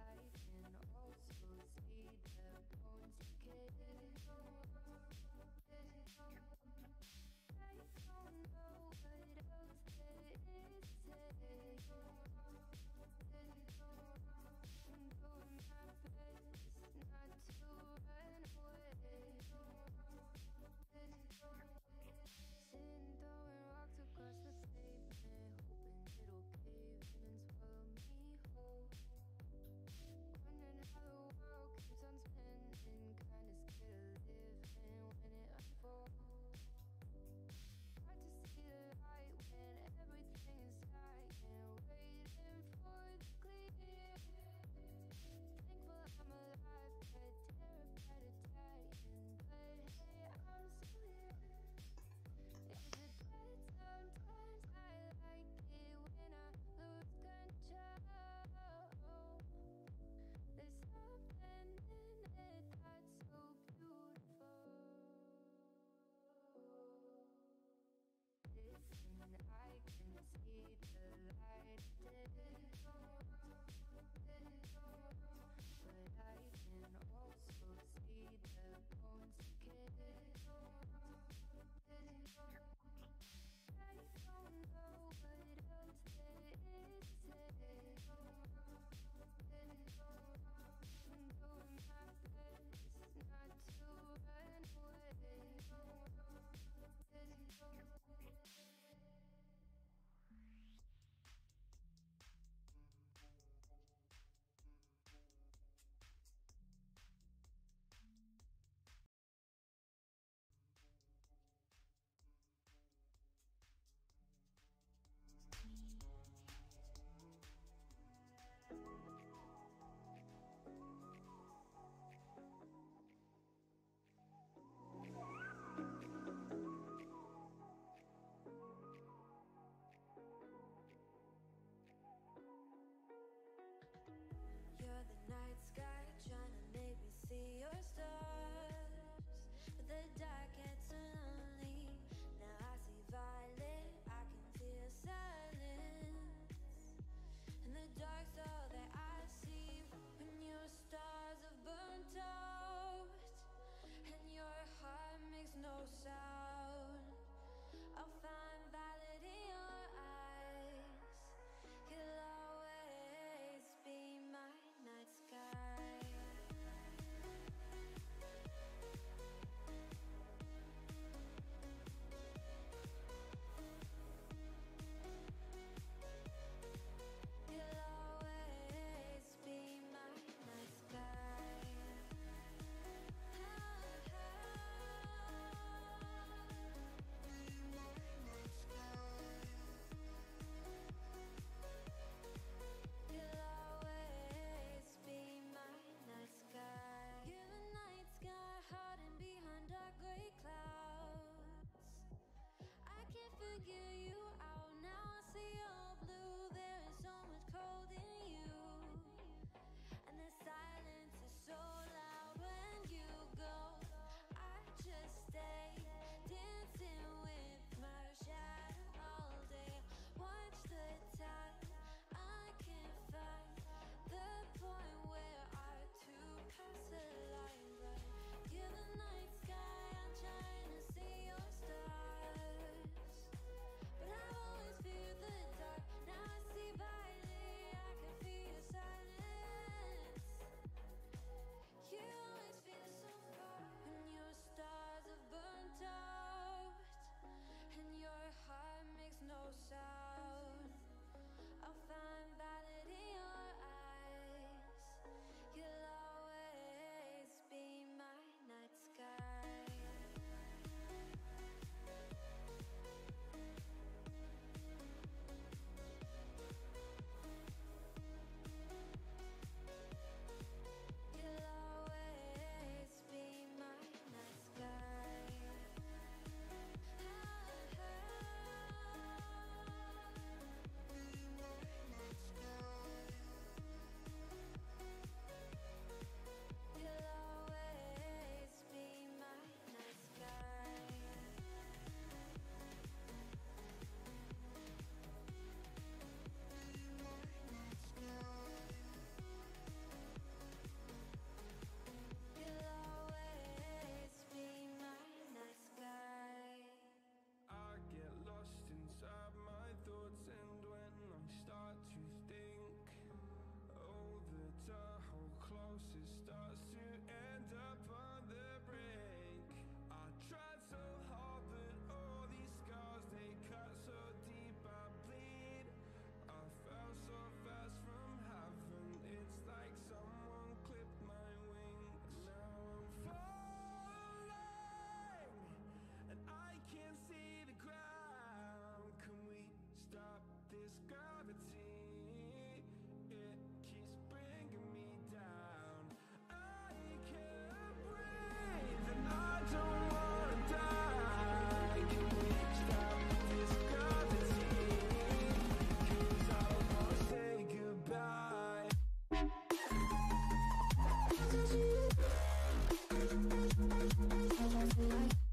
I can also see. I don't know what else there is to say. the world keeps on spinning, kinda scared of living when it unfolds. Hard to see the shine. Thank you.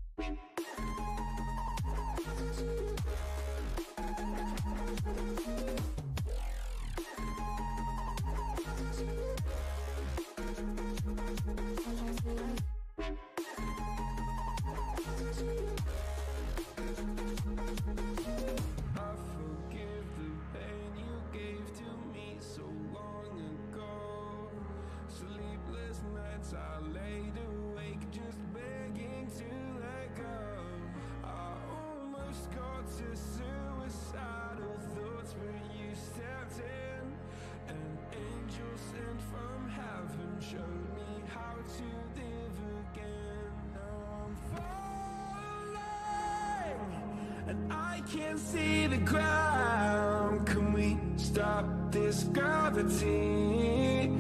I can't see the ground. Can we stop this gravity?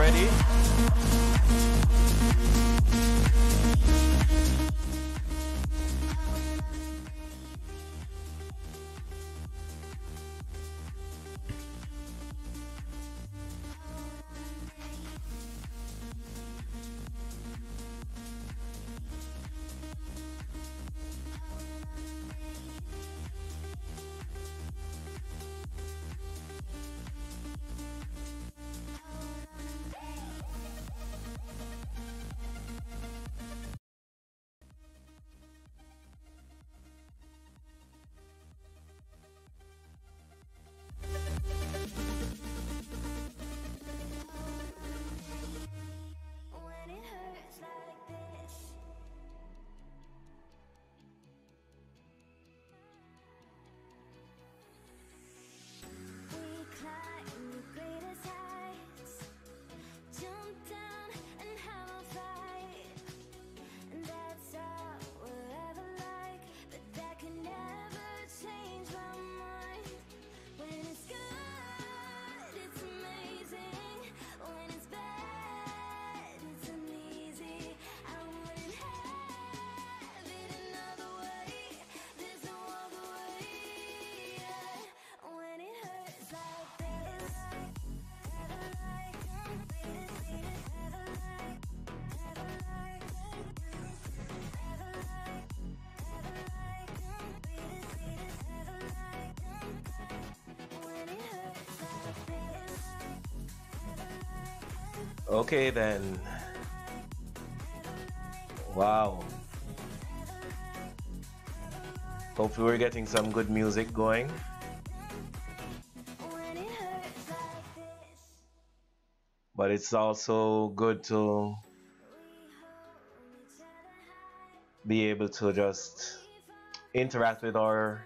ready. Okay then. Wow. Hopefully we're getting some good music going. But it's also good to be able to just interact with our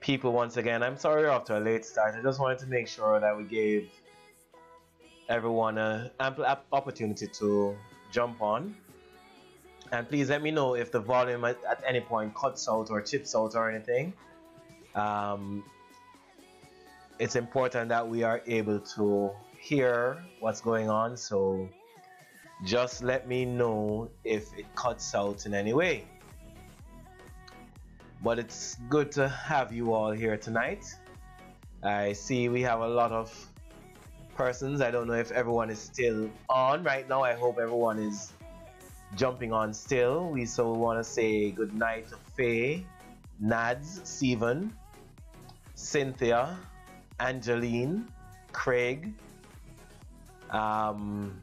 people once again. I'm sorry after a late start. I just wanted to make sure that we gave everyone an ample opportunity to jump on. And please let me know if the volume at, at any point cuts out or chips out or anything. Um, it's important that we are able to hear what's going on. So just let me know if it cuts out in any way. But it's good to have you all here tonight. I see we have a lot of persons. I don't know if everyone is still on right now. I hope everyone is jumping on still. We so want to say good night to Faye, Nads, Stephen, Cynthia, Angeline, Craig, um,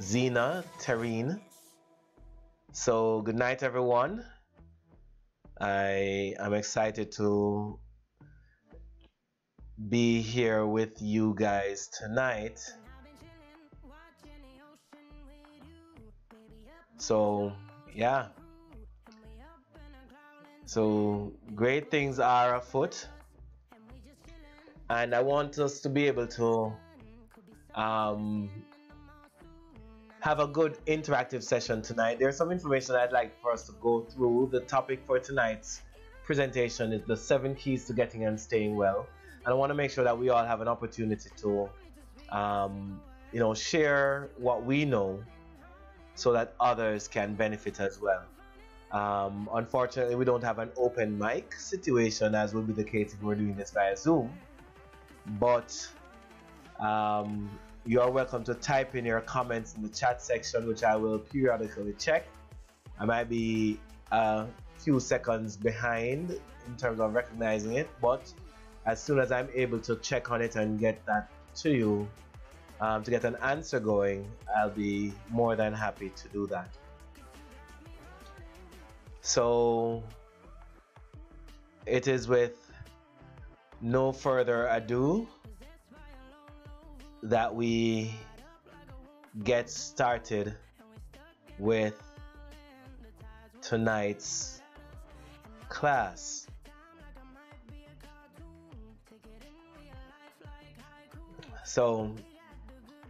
Zena, Terine. So good night everyone. I am excited to be here with you guys tonight. So, yeah. So, great things are afoot. And I want us to be able to um, have a good interactive session tonight. There's some information I'd like for us to go through. The topic for tonight's presentation is the seven keys to getting and staying well. And I want to make sure that we all have an opportunity to, um, you know, share what we know so that others can benefit as well. Um, unfortunately, we don't have an open mic situation as would be the case if we're doing this via Zoom. But um, you are welcome to type in your comments in the chat section, which I will periodically check. I might be a few seconds behind in terms of recognizing it, but as soon as I'm able to check on it and get that to you, um, to get an answer going, I'll be more than happy to do that. So it is with no further ado that we get started with tonight's class. So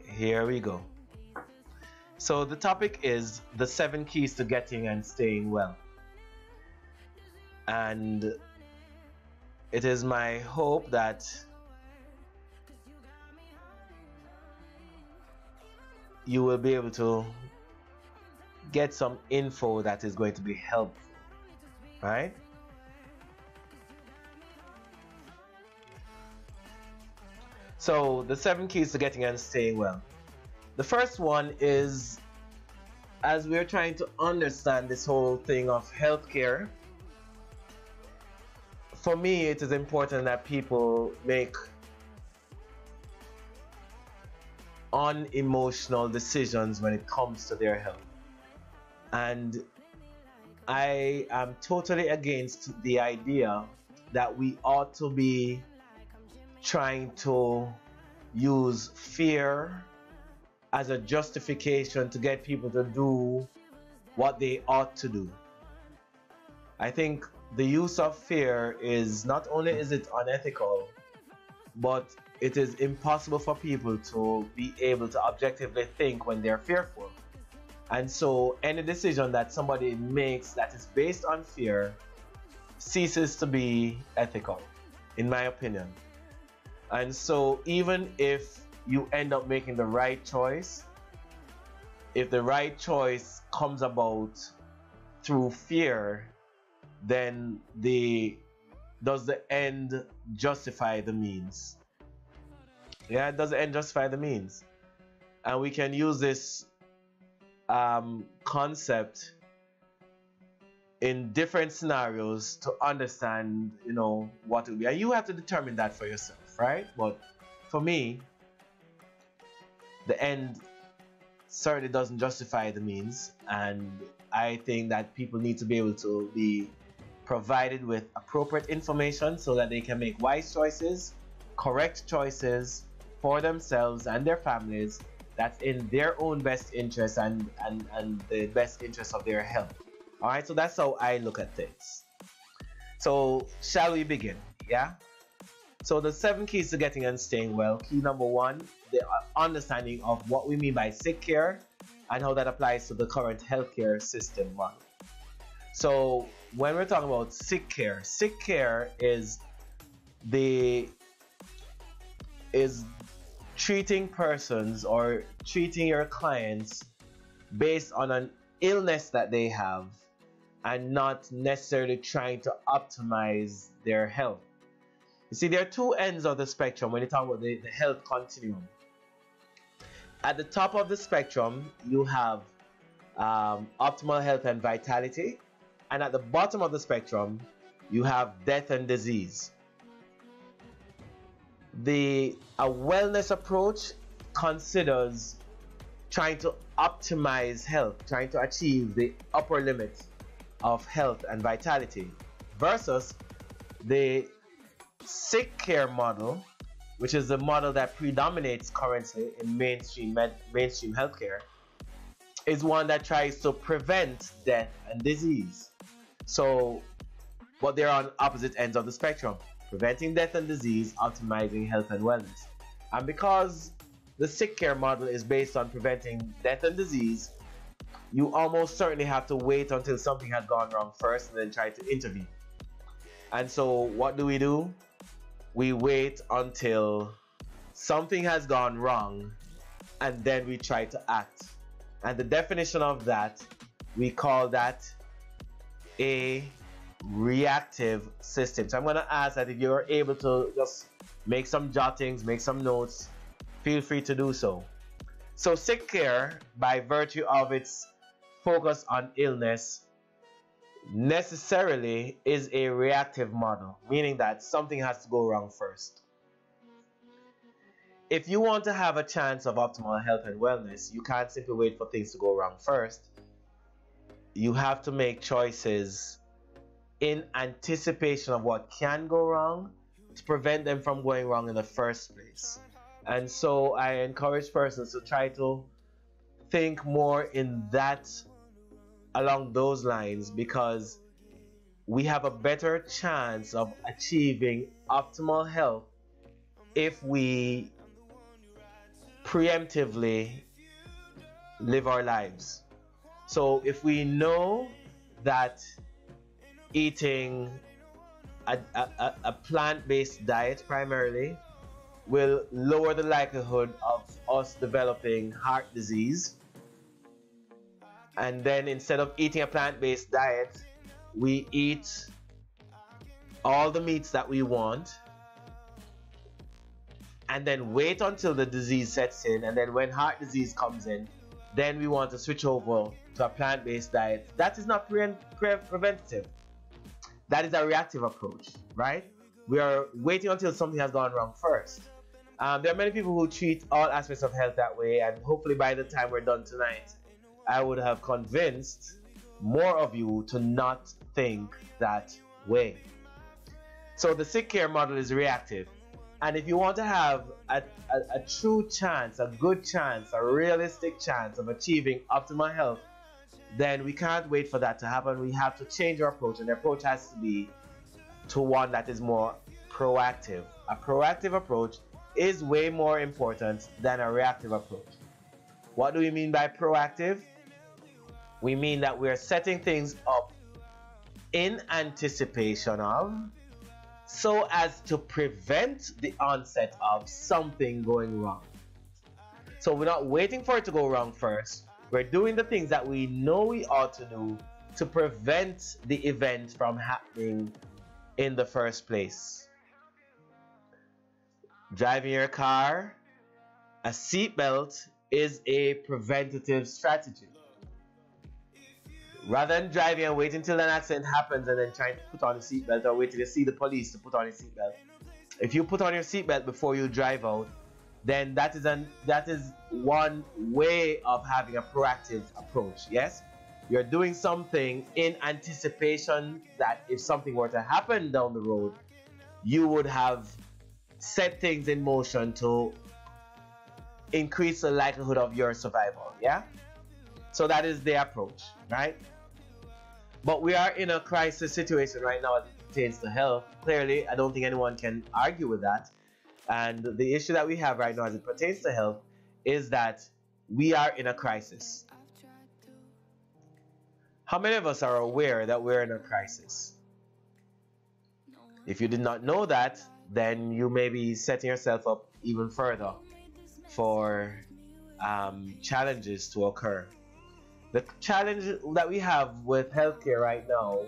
here we go. So the topic is the seven keys to getting and staying well. And it is my hope that you will be able to get some info that is going to be helpful, right? So, the seven keys to getting and staying well. The first one is as we're trying to understand this whole thing of healthcare, for me, it is important that people make unemotional decisions when it comes to their health. And I am totally against the idea that we ought to be trying to use fear as a justification to get people to do what they ought to do. I think the use of fear is not only is it unethical, but it is impossible for people to be able to objectively think when they're fearful. And so any decision that somebody makes that is based on fear ceases to be ethical, in my opinion. And so even if you end up making the right choice, if the right choice comes about through fear, then the does the end justify the means? Yeah, does the end justify the means? And we can use this um, concept in different scenarios to understand, you know, what it will be. And you have to determine that for yourself, right? But for me, the end certainly doesn't justify the means, and I think that people need to be able to be provided with appropriate information so that they can make wise choices, correct choices for themselves and their families that's in their own best interest and, and, and the best interest of their health. All right, so that's how I look at things. So, shall we begin? Yeah. So, the seven keys to getting and staying well. Key number one, the uh, understanding of what we mean by sick care and how that applies to the current healthcare system model. So, when we're talking about sick care, sick care is the is treating persons or treating your clients based on an illness that they have and not necessarily trying to optimize their health. You see, there are two ends of the spectrum when you talk about the, the health continuum. At the top of the spectrum, you have um, optimal health and vitality, and at the bottom of the spectrum, you have death and disease. The a wellness approach considers trying to optimize health, trying to achieve the upper limit of health and vitality versus the sick care model, which is the model that predominates currently in mainstream med- mainstream healthcare, is one that tries to prevent death and disease. So, but they're on opposite ends of the spectrum, preventing death and disease, optimizing health and wellness. And because the sick care model is based on preventing death and disease, you almost certainly have to wait until something has gone wrong first and then try to intervene. And so, what do we do? We wait until something has gone wrong and then we try to act. And the definition of that, we call that a reactive system. So, I'm going to ask that if you're able to just make some jottings, make some notes, feel free to do so. So, sick care, by virtue of its focus on illness necessarily is a reactive model, meaning that something has to go wrong first. If you want to have a chance of optimal health and wellness, you can't simply wait for things to go wrong first. You have to make choices in anticipation of what can go wrong to prevent them from going wrong in the first place. And so I encourage persons to try to think more in that along those lines because we have a better chance of achieving optimal health if we preemptively live our lives. So if we know that eating a, a, a plant-based diet primarily will lower the likelihood of us developing heart disease and then instead of eating a plant-based diet we eat all the meats that we want. And then wait until the disease sets in. And then when heart disease comes in then we want to switch over to a plant-based diet. That is not pre- pre- preventative. That is a reactive approach right? We are waiting until something has gone wrong first. Um, there are many people who treat all aspects of health that way. And hopefully by the time we're done tonight I would have convinced more of you to not think that way. So the sick care model is reactive. And if you want to have a, a, a, true chance, a good chance, a realistic chance of achieving optimal health, then we can't wait for that to happen. We have to change our approach, and the approach has to be to one that is more proactive. A proactive approach is way more important than a reactive approach. What do we mean by proactive? We mean that we're setting things up in anticipation of so as to prevent the onset of something going wrong. So we're not waiting for it to go wrong first. We're doing the things that we know we ought to do to prevent the event from happening in the first place. Driving your car, a seatbelt is a preventative strategy rather than driving and waiting until an accident happens and then trying to put on a seatbelt or waiting to see the police to put on a seatbelt. If you put on your seatbelt before you drive out, then that is an that is one way of having a proactive approach. Yes, you're doing something in anticipation that if something were to happen down the road, you would have set things in motion to increase the likelihood of your survival. Yeah, so that is the approach, right? But we are in a crisis situation right now as it pertains to health. Clearly, I don't think anyone can argue with that. And the issue that we have right now as it pertains to health is that we are in a crisis. How many of us are aware that we're in a crisis? If you did not know that, then you may be setting yourself up even further for um, challenges to occur. The challenge that we have with healthcare right now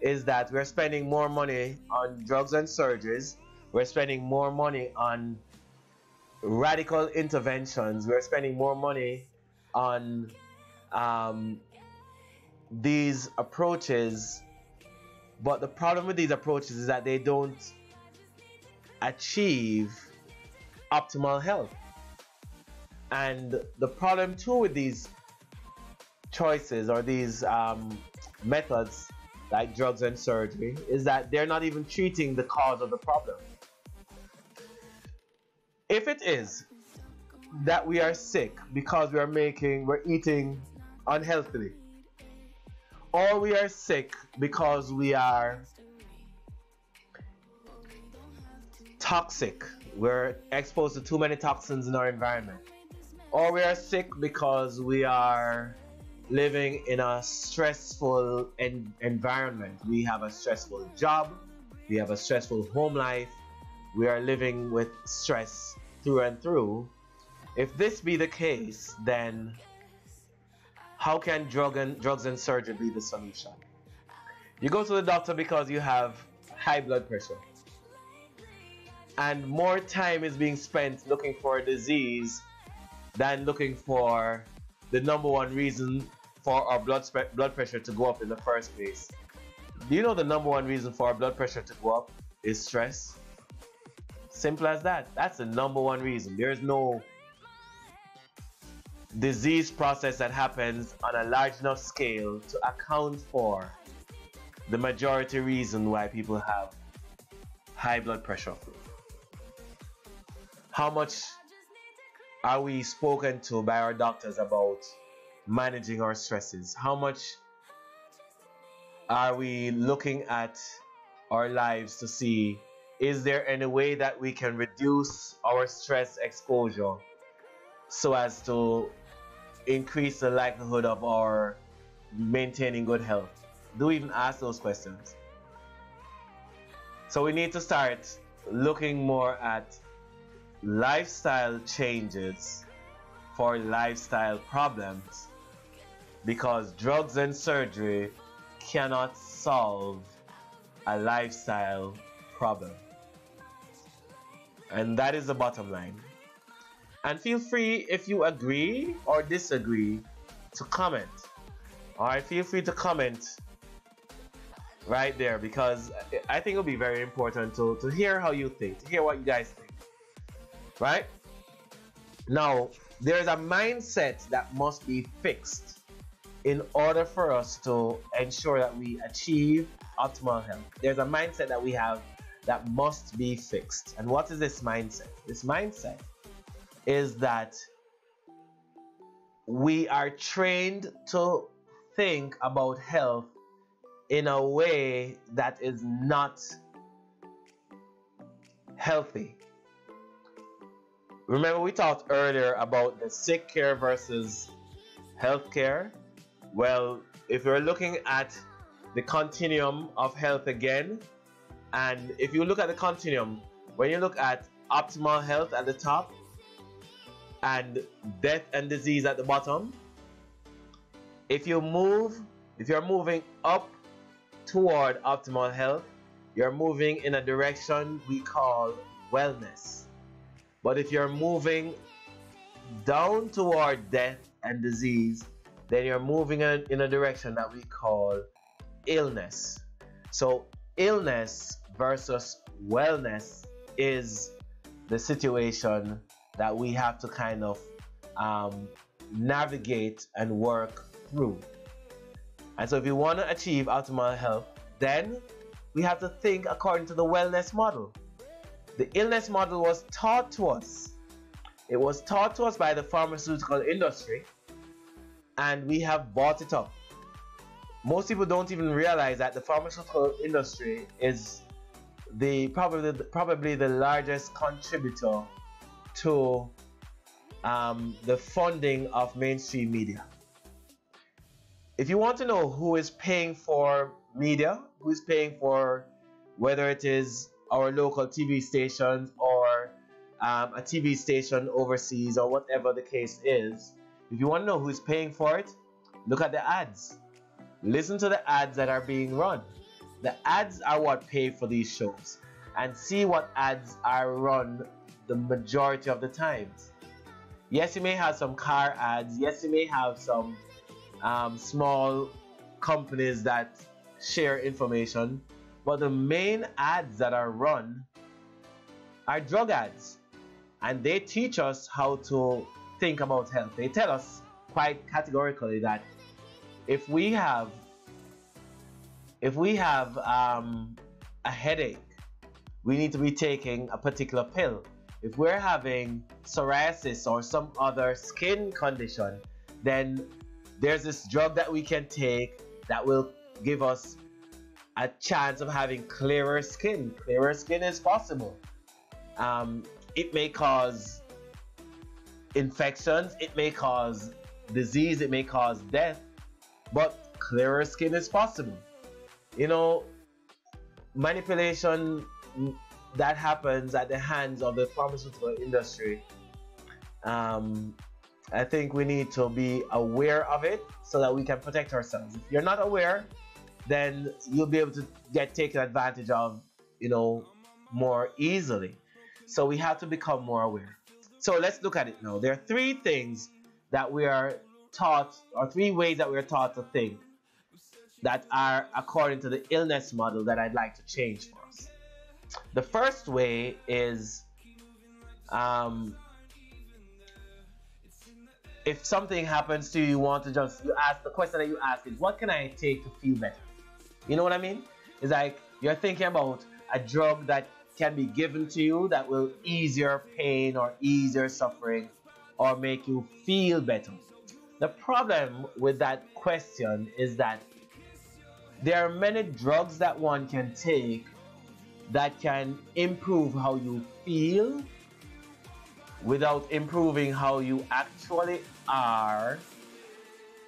is that we're spending more money on drugs and surgeries we're spending more money on radical interventions. We're spending more money on um, these approaches. But the problem with these approaches is that they don't achieve optimal health. And the problem too with these choices or these um, methods like drugs and surgery is that they're not even treating the cause of the problem. If it is that we are sick because we are making, we're eating unhealthily, or we are sick because we are toxic, we're exposed to too many toxins in our environment, or we are sick because we are living in a stressful en- environment. We have a stressful job, we have a stressful home life, we are living with stress through and through, if this be the case, then how can drug and, drugs and surgery be the solution? You go to the doctor because you have high blood pressure. And more time is being spent looking for a disease than looking for the number one reason for our blood, blood pressure to go up in the first place. Do you know the number one reason for our blood pressure to go up is stress? Simple as that. That's the number one reason. There's no disease process that happens on a large enough scale to account for the majority reason why people have high blood pressure. How much are we spoken to by our doctors about managing our stresses? How much are we looking at our lives to see is there any way that we can reduce our stress exposure so as to increase the likelihood of our maintaining good health? Do we even ask those questions? So we need to start looking more at lifestyle changes for lifestyle problems because drugs and surgery cannot solve a lifestyle problem. And that is the bottom line. And feel free if you agree or disagree to comment. Alright, feel free to comment right there because I think it'll be very important to, to hear how you think, to hear what you guys think. Right? Now, there's a mindset that must be fixed in order for us to ensure that we achieve optimal health. There's a mindset that we have that must be fixed. And what is this mindset? This mindset is that we are trained to think about health in a way that is not healthy. Remember, we talked earlier about the sick care versus health care. Well, if we're looking at the continuum of health again, and if you look at the continuum, when you look at optimal health at the top and death and disease at the bottom, if you move, if you're moving up toward optimal health, you're moving in a direction we call wellness. But if you're moving down toward death and disease, then you're moving in a direction that we call illness. So illness versus wellness is the situation that we have to kind of um, navigate and work through. And so, if you want to achieve optimal health, then we have to think according to the wellness model. The illness model was taught to us. It was taught to us by the pharmaceutical industry, and we have bought it up. Most people don't even realize that the pharmaceutical industry is the probably probably the largest contributor to um, the funding of mainstream media. If you want to know who is paying for media, who is paying for whether it is our local TV stations or um, a TV station overseas or whatever the case is, if you want to know who's paying for it, look at the ads. Listen to the ads that are being run. The ads are what pay for these shows. And see what ads are run the majority of the times. Yes, you may have some car ads. Yes, you may have some um, small companies that share information. But the main ads that are run are drug ads. And they teach us how to think about health. They tell us quite categorically that if we have if we have um, a headache, we need to be taking a particular pill. If we're having psoriasis or some other skin condition, then there's this drug that we can take that will give us a chance of having clearer skin. Clearer skin is possible. Um, it may cause infections, it may cause disease, it may cause death, but clearer skin is possible. You know, manipulation that happens at the hands of the pharmaceutical industry. Um, I think we need to be aware of it so that we can protect ourselves. If you're not aware, then you'll be able to get taken advantage of, you know, more easily. So we have to become more aware. So let's look at it now. There are three things that we are taught, or three ways that we are taught to think that are according to the illness model that I'd like to change for us. The first way is um, if something happens to you, you want to just you ask the question that you ask is what can I take to feel better? You know what I mean? It's like you're thinking about a drug that can be given to you that will ease your pain or ease your suffering or make you feel better. The problem with that question is that there are many drugs that one can take that can improve how you feel without improving how you actually are.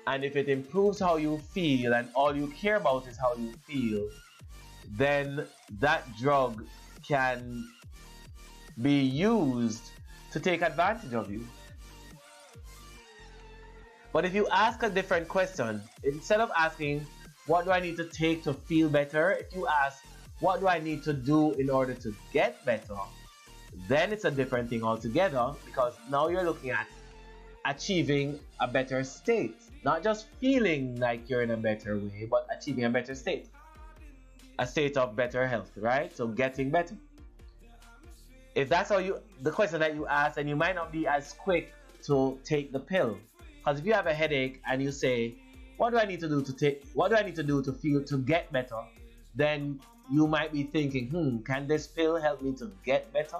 And if it improves how you feel and all you care about is how you feel, then that drug can be used to take advantage of you. But if you ask a different question, instead of asking, what do I need to take to feel better? If you ask, what do I need to do in order to get better? Then it's a different thing altogether because now you're looking at achieving a better state. Not just feeling like you're in a better way, but achieving a better state. A state of better health, right? So getting better. If that's how you, the question that you ask, and you might not be as quick to take the pill. Because if you have a headache and you say, what do I need to do to take, what do I need to do to feel, to get better? Then you might be thinking, hmm, can this pill help me to get better?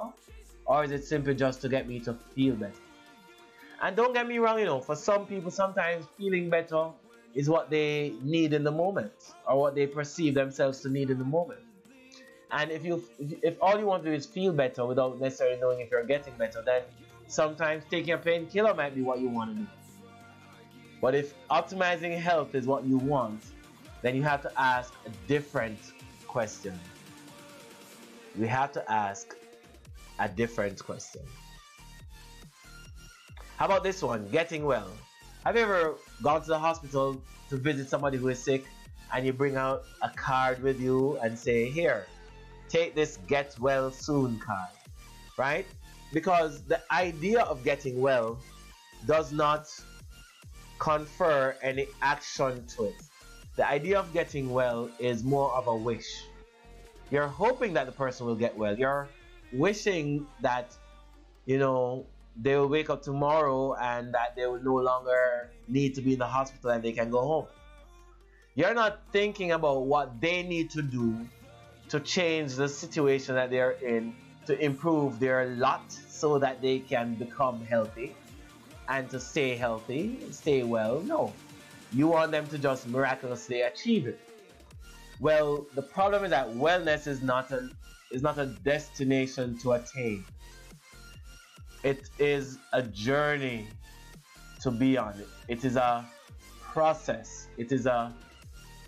Or is it simply just to get me to feel better? And don't get me wrong, you know, for some people, sometimes feeling better is what they need in the moment or what they perceive themselves to need in the moment. And if you if all you want to do is feel better without necessarily knowing if you're getting better, then sometimes taking a painkiller might be what you want to do. But if optimizing health is what you want, then you have to ask a different question. We have to ask a different question. How about this one? Getting well. Have you ever gone to the hospital to visit somebody who is sick and you bring out a card with you and say, Here, take this get well soon card, right? Because the idea of getting well does not confer any action to it. The idea of getting well is more of a wish. You're hoping that the person will get well. You're wishing that, you know, they will wake up tomorrow and that they will no longer need to be in the hospital and they can go home. You're not thinking about what they need to do to change the situation that they're in to improve their lot so that they can become healthy and to stay healthy, stay well. No. You want them to just miraculously achieve it. Well, the problem is that wellness is not a is not a destination to attain. It is a journey to be on it. It is a process. It is a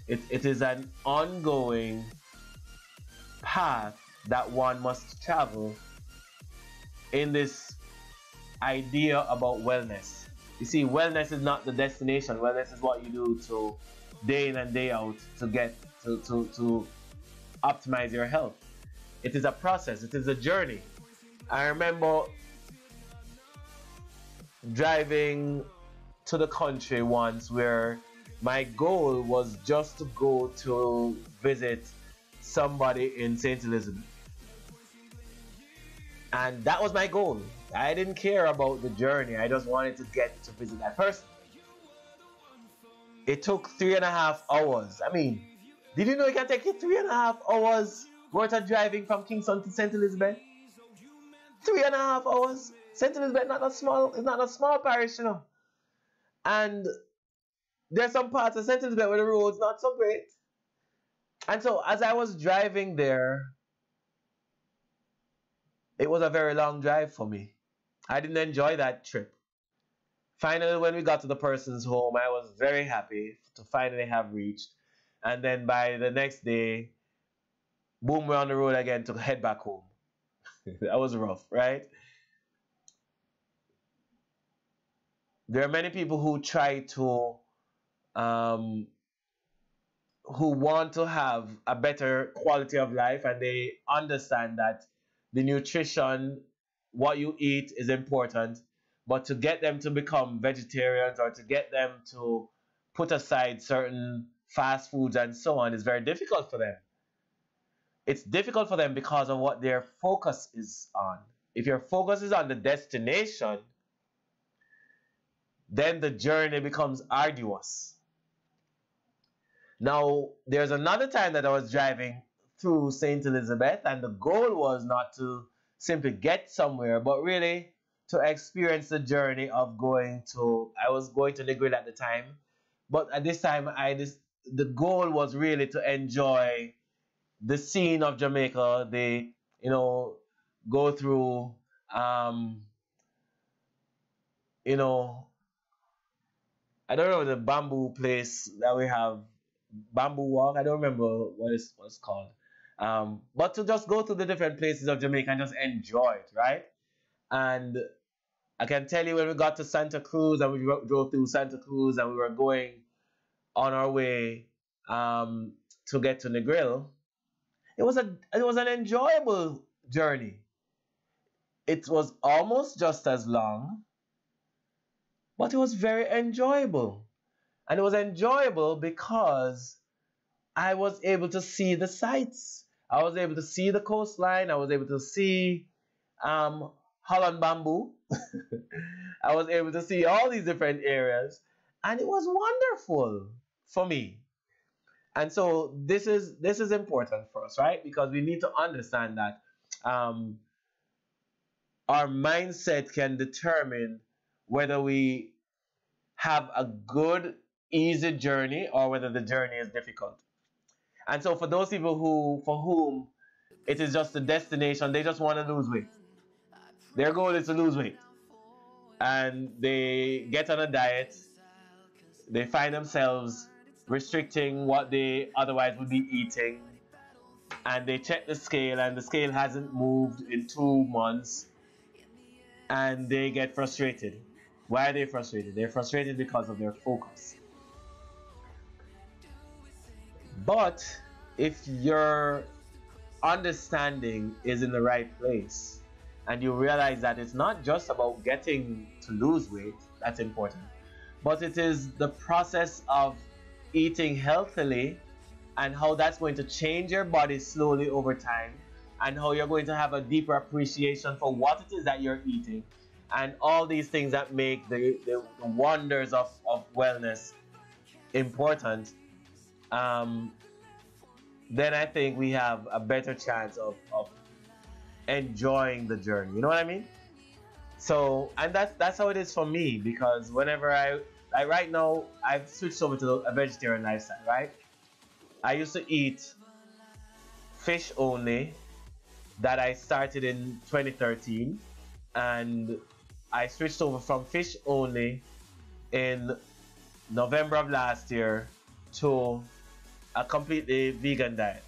it, it is an ongoing path that one must travel in this idea about wellness. You see, wellness is not the destination. Wellness is what you do to day in and day out to get to, to, to optimize your health. It is a process, it is a journey. I remember driving to the country once where my goal was just to go to visit somebody in St. Elizabeth. And that was my goal. I didn't care about the journey, I just wanted to get to visit that person. It took three and a half hours. I mean, did you know it can take you three and a half hours worth of driving from Kingston to St. Elizabeth? Three and a half hours. St. Elizabeth not a small, it's not a small parish, you know. And there's some parts of St. Elizabeth where the road's not so great. And so as I was driving there, it was a very long drive for me. I didn't enjoy that trip. Finally, when we got to the person's home, I was very happy to finally have reached. And then by the next day, boom, we're on the road again to head back home. that was rough, right? There are many people who try to, um, who want to have a better quality of life and they understand that the nutrition, what you eat is important, but to get them to become vegetarians or to get them to put aside certain fast foods and so on is very difficult for them. It's difficult for them because of what their focus is on. If your focus is on the destination, then the journey becomes arduous. Now, there's another time that I was driving through St. Elizabeth, and the goal was not to simply get somewhere, but really to experience the journey of going to. I was going to Negril at the time, but at this time, I just the goal was really to enjoy the scene of Jamaica. They, you know, go through, um, you know, I don't know the bamboo place that we have, bamboo walk. I don't remember what it's what it's called. Um, but to just go to the different places of Jamaica and just enjoy it, right? And I can tell you when we got to Santa Cruz and we drove through Santa Cruz and we were going on our way um, to get to Negril, it was a it was an enjoyable journey. It was almost just as long, but it was very enjoyable. And it was enjoyable because I was able to see the sights. I was able to see the coastline. I was able to see um, Holland bamboo. I was able to see all these different areas, and it was wonderful for me. And so this is this is important for us, right? Because we need to understand that um, our mindset can determine whether we have a good, easy journey or whether the journey is difficult. And so for those people who for whom it is just a destination, they just want to lose weight. Their goal is to lose weight. And they get on a diet. They find themselves restricting what they otherwise would be eating. And they check the scale and the scale hasn't moved in two months. And they get frustrated. Why are they frustrated? They're frustrated because of their focus. But if your understanding is in the right place and you realize that it's not just about getting to lose weight, that's important, but it is the process of eating healthily and how that's going to change your body slowly over time and how you're going to have a deeper appreciation for what it is that you're eating and all these things that make the, the, wonders of, of wellness important, um, then I think we have a better chance of, of enjoying the journey. You know what I mean? So, and that's that's how it is for me because whenever I, I right now I've switched over to a vegetarian lifestyle. Right? I used to eat fish only that I started in 2013, and I switched over from fish only in November of last year to a completely vegan diet.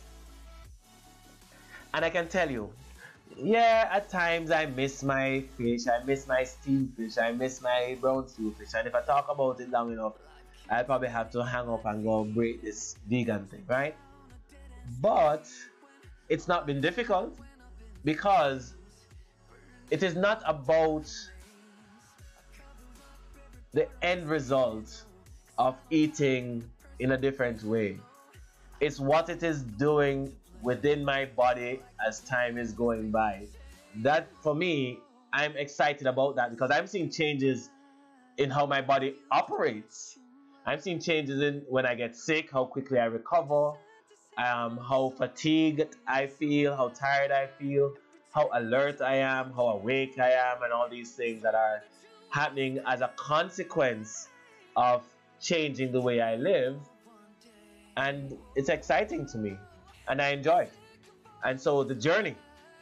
And I can tell you, yeah, at times I miss my fish, I miss my steamed fish, I miss my brown stew fish, and if I talk about it long enough, I'll probably have to hang up and go break this vegan thing, right? But it's not been difficult because it is not about the end result of eating in a different way. It's what it is doing within my body as time is going by. That for me, I'm excited about that because I'm seeing changes in how my body operates. I'm seeing changes in when I get sick, how quickly I recover, um, how fatigued I feel, how tired I feel, how alert I am, how awake I am, and all these things that are happening as a consequence of changing the way I live. And it's exciting to me, and I enjoy it. And so the journey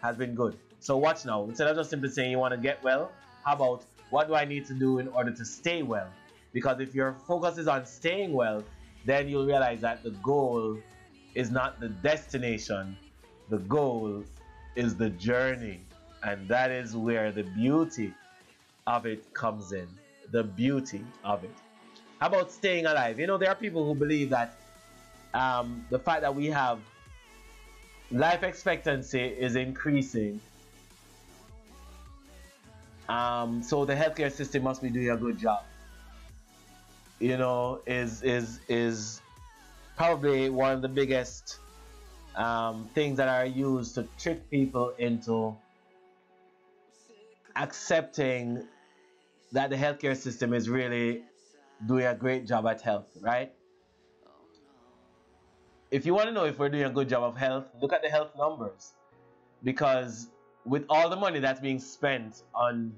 has been good. So watch now. Instead of just simply saying you want to get well, how about what do I need to do in order to stay well? Because if your focus is on staying well, then you'll realize that the goal is not the destination, the goal is the journey. And that is where the beauty of it comes in. The beauty of it. How about staying alive? You know, there are people who believe that um, the fact that we have life expectancy is increasing. Um, so the healthcare system must be doing a good job. You know, is is is probably one of the biggest um, things that are used to trick people into accepting that the healthcare system is really doing a great job at health, right? If you want to know if we're doing a good job of health, look at the health numbers. Because with all the money that's being spent on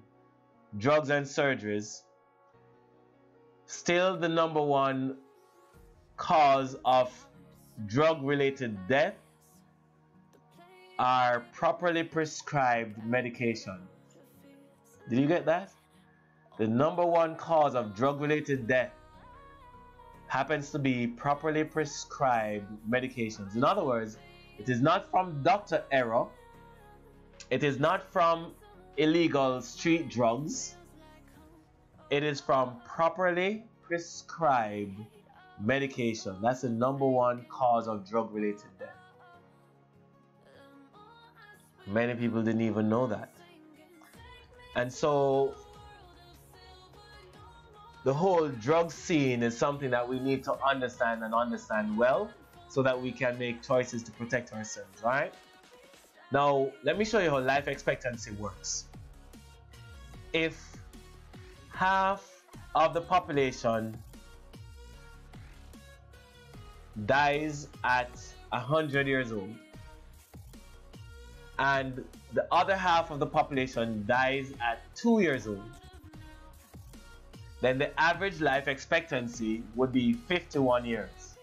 drugs and surgeries, still the number one cause of drug related death are properly prescribed medication. Did you get that? The number one cause of drug related death happens to be properly prescribed medications. In other words, it is not from doctor error, it is not from illegal street drugs, it is from properly prescribed medication. That's the number one cause of drug related death. Many people didn't even know that. And so the whole drug scene is something that we need to understand and understand well so that we can make choices to protect ourselves, right? Now, let me show you how life expectancy works. If half of the population dies at 100 years old and the other half of the population dies at 2 years old then the average life expectancy would be 51 years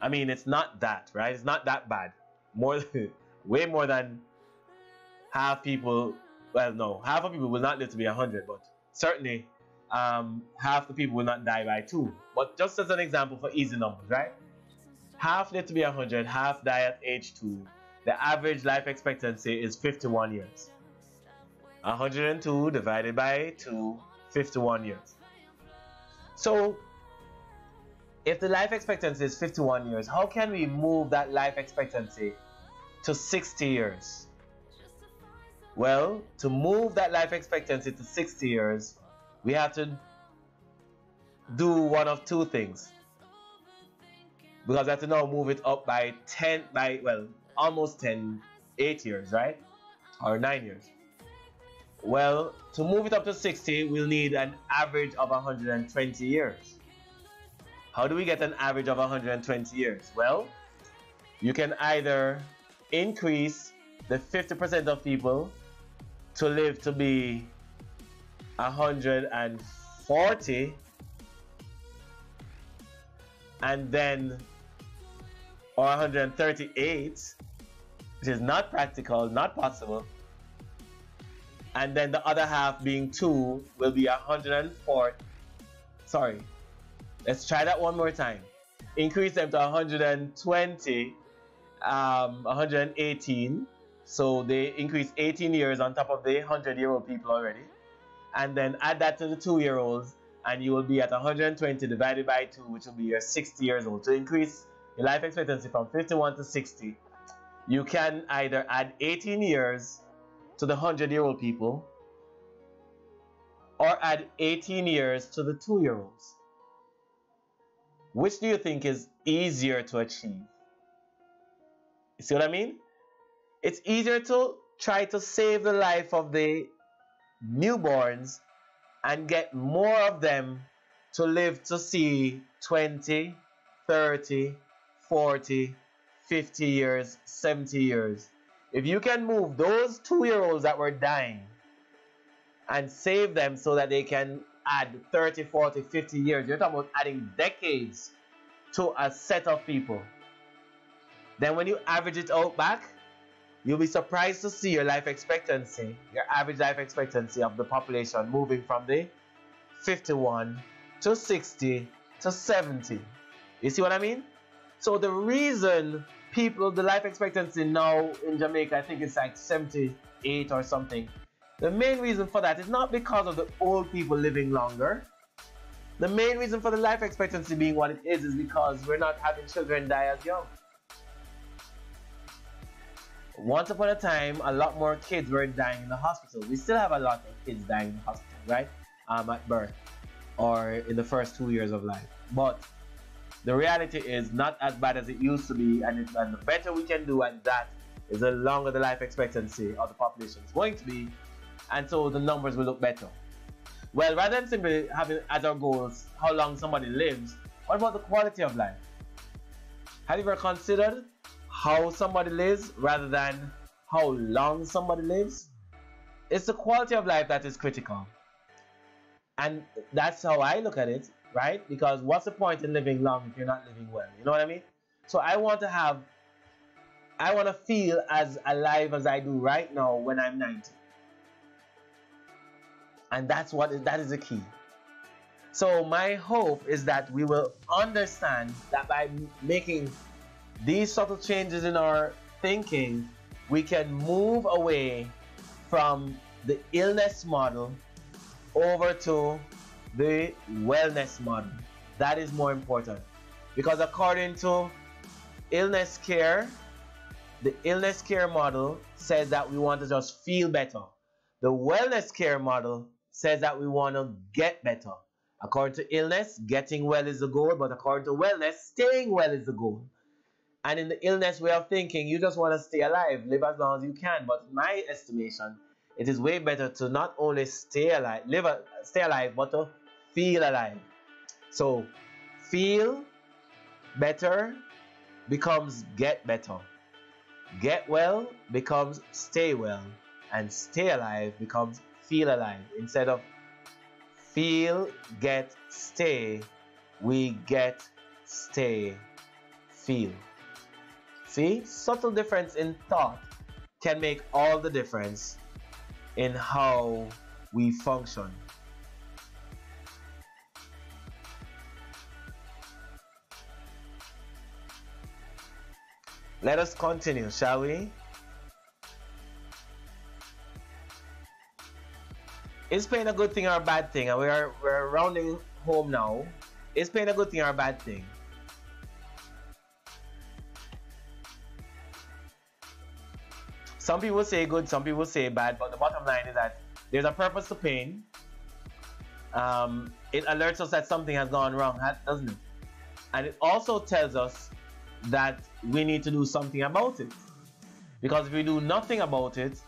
i mean it's not that right it's not that bad more way more than half people well no half of people will not live to be 100 but certainly um, half the people will not die by two. But just as an example for easy numbers, right? Half live to be 100, half die at age two. The average life expectancy is 51 years. 102 divided by 2, 51 years. So, if the life expectancy is 51 years, how can we move that life expectancy to 60 years? Well, to move that life expectancy to 60 years, we have to do one of two things because I have to now move it up by 10 by well almost 10 8 years right or 9 years Well, to move it up to 60, we'll need an average of 120 years. How do we get an average of 120 years? Well, you can either increase the 50% of people to live to be 140 and then or 138 which is not practical not possible. And then the other half being 2 will be 104 sorry let's try that one more time. Increase them to 120 um, 118 so they increase 18 years on top of the 100 year old people already. And then add that to the 2 year olds and you will be at 120 divided by 2 which will be your 60 years old. To increase your life expectancy from 51 to 60 you can either add 18 years to the 100 year old people or add 18 years to the 2 year olds which do you think is easier to achieve? You see what i mean? It's easier to try to save the life of the newborns and get more of them to live to see 20, 30, 40, 50 years, 70 years. If you can move those two year olds that were dying and save them so that they can add 30, 40, 50 years, you're talking about adding decades to a set of people. Then when you average it out back, You'll be surprised to see your life expectancy, your average life expectancy of the population moving from the 51 to 60 to 70. You see what I mean? So the reason people, the life expectancy now in Jamaica, I think it's like 78 or something. The main reason for that is not because of the old people living longer. The main reason for the life expectancy being what it is is because we're not having children die as young. Once upon a time, a lot more kids were dying in the hospital. We still have a lot of kids dying in the hospital, right? Um, at birth or in the first two years of life. But the reality is not as bad as it used to be, and, it, and the better we can do at that is the longer the life expectancy of the population is going to be, and so the numbers will look better. Well, rather than simply having as our goals how long somebody lives, what about the quality of life? Have you ever considered how somebody lives rather than how long somebody lives. It's the quality of life that is critical. And that's how I look at it, right? Because what's the point in living long if you're not living well? You know what I mean? So I want to have, I want to feel as alive as I do right now when I'm 90. And that's what is, that is the key. So my hope is that we will understand that by making these subtle changes in our thinking, we can move away from the illness model over to the wellness model. That is more important because according to illness care, the illness care model says that we want to just feel better. The wellness care model says that we want to get better. According to illness, getting well is the goal, but according to wellness, staying well is the goal. And in the illness way of thinking, you just want to stay alive, live as long as you can. But my estimation, it is way better to not only stay alive, live, stay alive, but to feel alive. So, feel better becomes get better. Get well becomes stay well. And stay alive becomes feel alive. Instead of feel, get, stay, we get, stay, feel. See, subtle difference in thought can make all the difference in how we function. Let us continue, shall we? Is pain a good thing or a bad thing? And we are we're rounding home now. Is pain a good thing or a bad thing? some people say good, some people say bad, but the bottom line is that there's a purpose to pain. Um, it alerts us that something has gone wrong, doesn't it? And it also tells us that we need to do something about it. Because if we do nothing about it,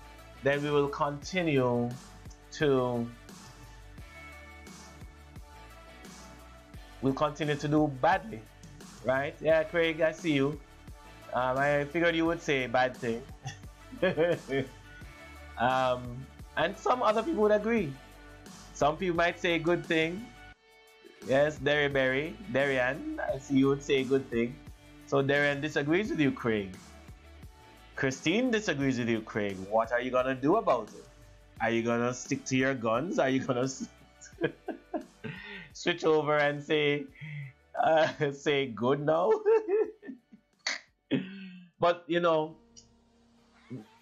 then we will continue to we'll continue to do badly, right? Yeah, Craig, I see you. Um, I figured you would say bad thing. um, and some other people would agree. Some people might say good thing. Yes, Derry Berry, Darian, I see you would say good thing. So Darian disagrees with you, Craig. Christine disagrees with you, Craig. What are you gonna do about it? Are you gonna stick to your guns? Are you gonna switch over and say, uh, say good now? but you know,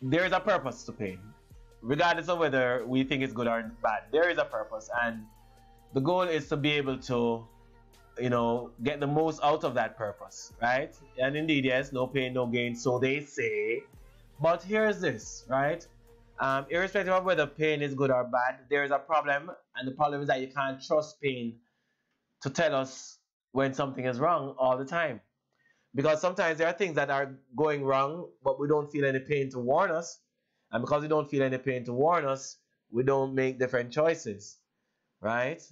there is a purpose to pain, regardless of whether we think it's good or bad. There is a purpose, and the goal is to be able to you know get the most out of that purpose right? And indeed yes no pain no gain so they say. But here's this right? Um, irrespective of whether pain is good or bad there is a problem and the problem is that you can't trust pain to tell us when something is wrong all the time. Because sometimes there are things that are going wrong but we don't feel any pain to warn us. And because we don't feel any pain to warn us we don't make different choices right?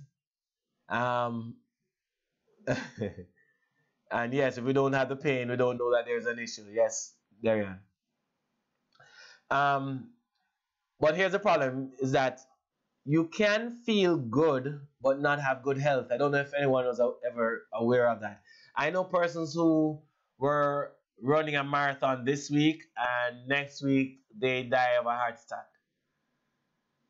Um and yes, if we don't have the pain, we don't know that there's an issue. Yes, there. Um, but here's the problem: is that you can feel good but not have good health. I don't know if anyone was ever aware of that. I know persons who were running a marathon this week and next week they die of a heart attack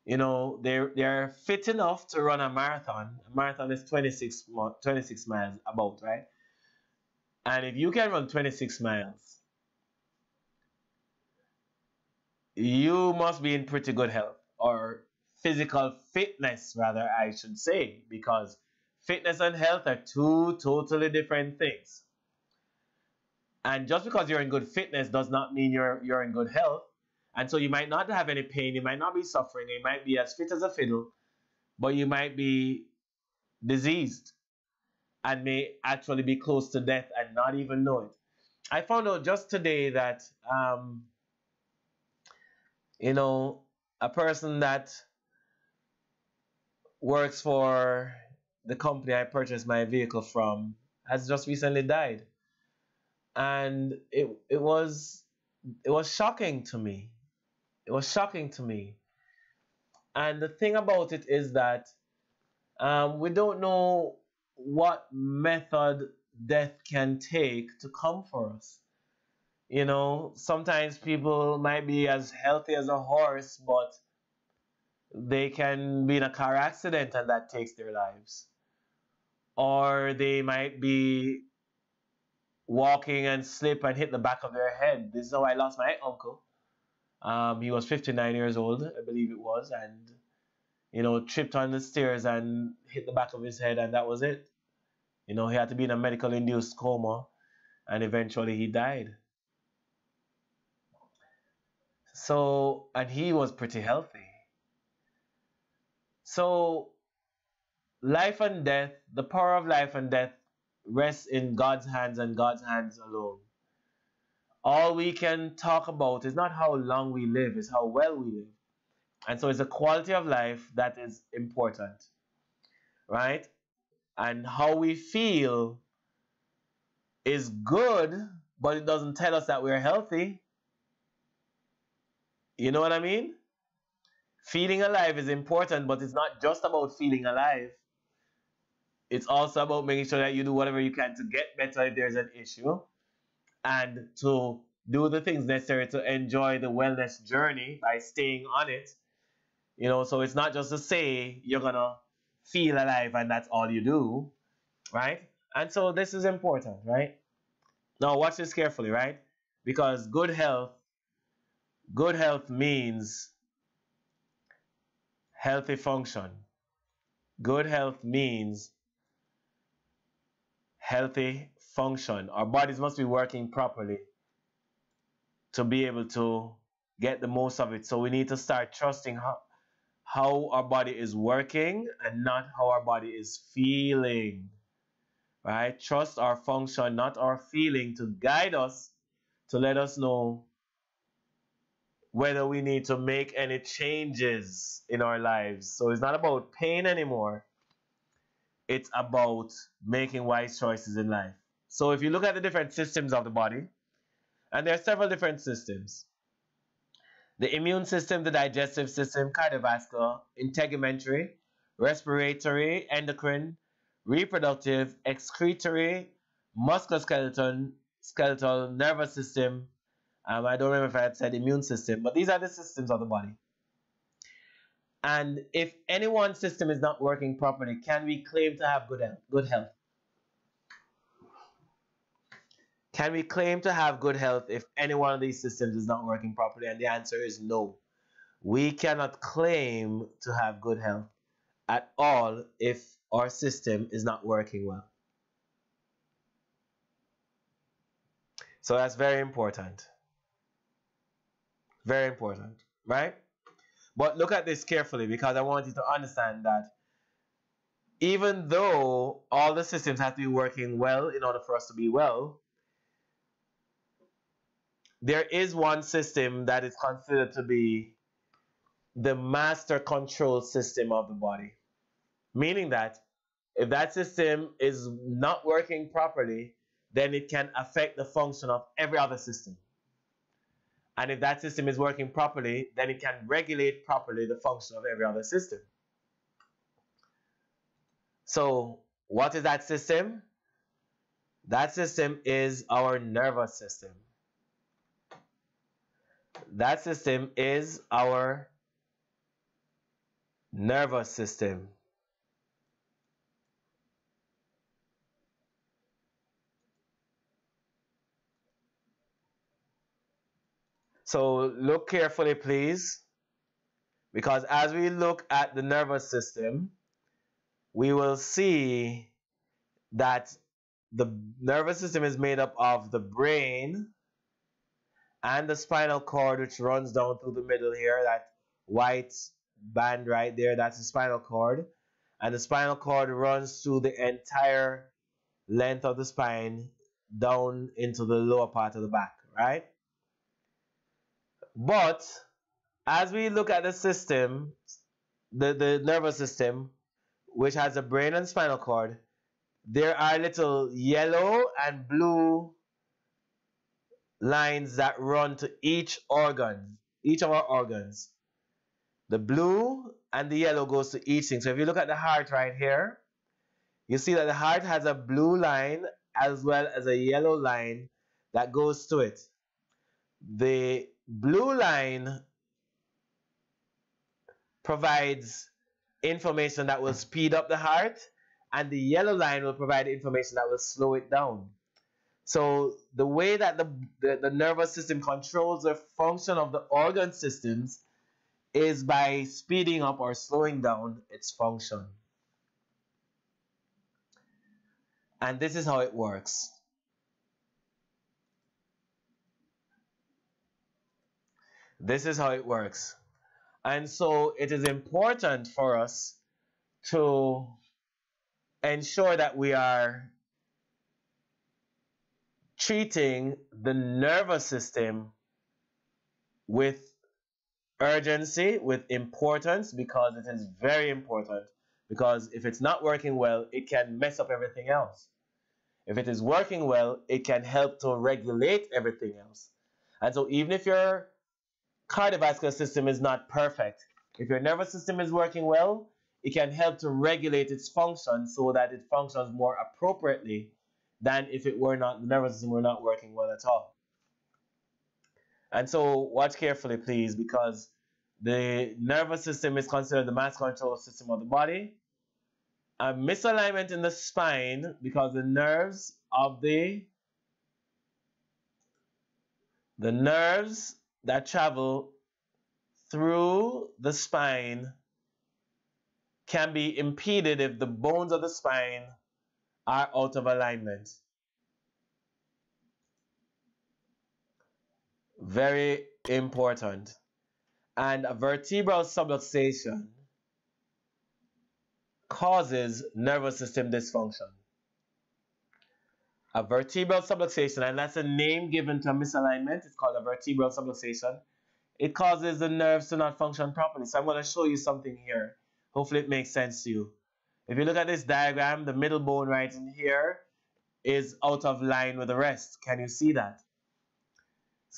you know, they're they're fit enough to run a marathon. A marathon is 26, 26 miles about, right? And if you can run 26 miles, you must be in pretty good health or physical fitness, rather, I should say, because fitness and health are two totally different things. And just because you're in good fitness does not mean you're you're in good health. And so you might not have any pain, you might not be suffering, you might be as fit as a fiddle, but you might be diseased and may actually be close to death and not even know it. I found out just today that, um, you know, a person that works for the company I purchased my vehicle from has just recently died. And it, it was it was shocking to me it was shocking to me. And the thing about it is that um, we don't know what method death can take to come for us. You know, sometimes people might be as healthy as a horse, but they can be in a car accident and that takes their lives. Or they might be walking and slip and hit the back of their head. This is how I lost my uncle. Um, he was 59 years old, I believe it was, and you know tripped on the stairs and hit the back of his head, and that was it. You know, he had to be in a medical induced coma, and eventually he died. So, and he was pretty healthy. So, life and death, the power of life and death rests in God's hands and God's hands alone all we can talk about is not how long we live, it's how well we live. And so it's a quality of life that is important, right? And how we feel is good, but it doesn't tell us that we're healthy. You know what I mean? Feeling alive is important, but it's not just about feeling alive. It's also about making sure that you do whatever you can to get better if there's an issue and to do the things necessary to enjoy the wellness journey by staying on it. You know, so it's not just to say you're gonna feel alive and that's all you do, right? And so this is important, right? Now watch this carefully, right? Because good health, good health means healthy function. Good health means healthy function. Our bodies must be working properly to be able to get the most of it. So we need to start trusting how, how our body is working and not how our body is feeling. Right? Trust our function, not our feeling, to guide us, to let us know whether we need to make any changes in our lives. So it's not about pain anymore. It's about making wise choices in life. So if you look at the different systems of the body, and there are several different systems. The immune system, the digestive system, cardiovascular, integumentary, respiratory, endocrine, reproductive, excretory, musculoskeletal, skeletal, nervous system. Um, I don't remember if I had said immune system, but these are the systems of the body. And if any one system is not working properly, can we claim to have good health? Good health? Can we claim to have good health if any one of these systems is not working properly? And the answer is no. We cannot claim to have good health at all if our system is not working well. So that's very important. Very important, right? But look at this carefully because I want you to understand that even though all the systems have to be working well in order for us to be well, there is one system that is considered to be the master control system of the body. Meaning that if that system is not working properly, then it can affect the function of every other system. And if that system is working properly, then it can regulate properly the function of every other system. So, what is that system? That system is our nervous system. That system is our nervous system. So look carefully, please, because as we look at the nervous system, we will see that the nervous system is made up of the brain and the spinal cord, which runs down through the middle here, that white band right there, that's the spinal cord. And the spinal cord runs through the entire length of the spine down into the lower part of the back, right? But as we look at the system, the, the nervous system, which has a brain and spinal cord, there are little yellow and blue lines that run to each organ, each of our organs. The blue and the yellow goes to each thing. So if you look at the heart right here, you see that the heart has a blue line as well as a yellow line that goes to it. The blue line provides information that will speed up the heart and the yellow line will provide information that will slow it down. So the way that the, the, the, nervous system controls the function of the organ systems is by speeding up or slowing down its function. And this is how it works. This is how it works. And so it is important for us to ensure that we are treating the nervous system with urgency, with importance, because it is very important. Because if it's not working well, it can mess up everything else. If it is working well, it can help to regulate everything else. And so even if your cardiovascular system is not perfect, if your nervous system is working well, it can help to regulate its function so that it functions more appropriately than if it were not the nervous system were not working well at all. And so watch carefully, please, because the nervous system is considered the mass control system of the body. A misalignment in the spine because the nerves of the the nerves that travel through the spine can be impeded if the bones of the spine are out of alignment. Very important. And a vertebral subluxation causes nervous system dysfunction. A vertebral subluxation, and that's a name given to a misalignment. It's called a vertebral subluxation. it causes the nerves to not function properly. So I'm going to show you something here. Hopefully it makes sense to you. If you look at this diagram, the middle bone right in here is out of line with the rest. Can you see that?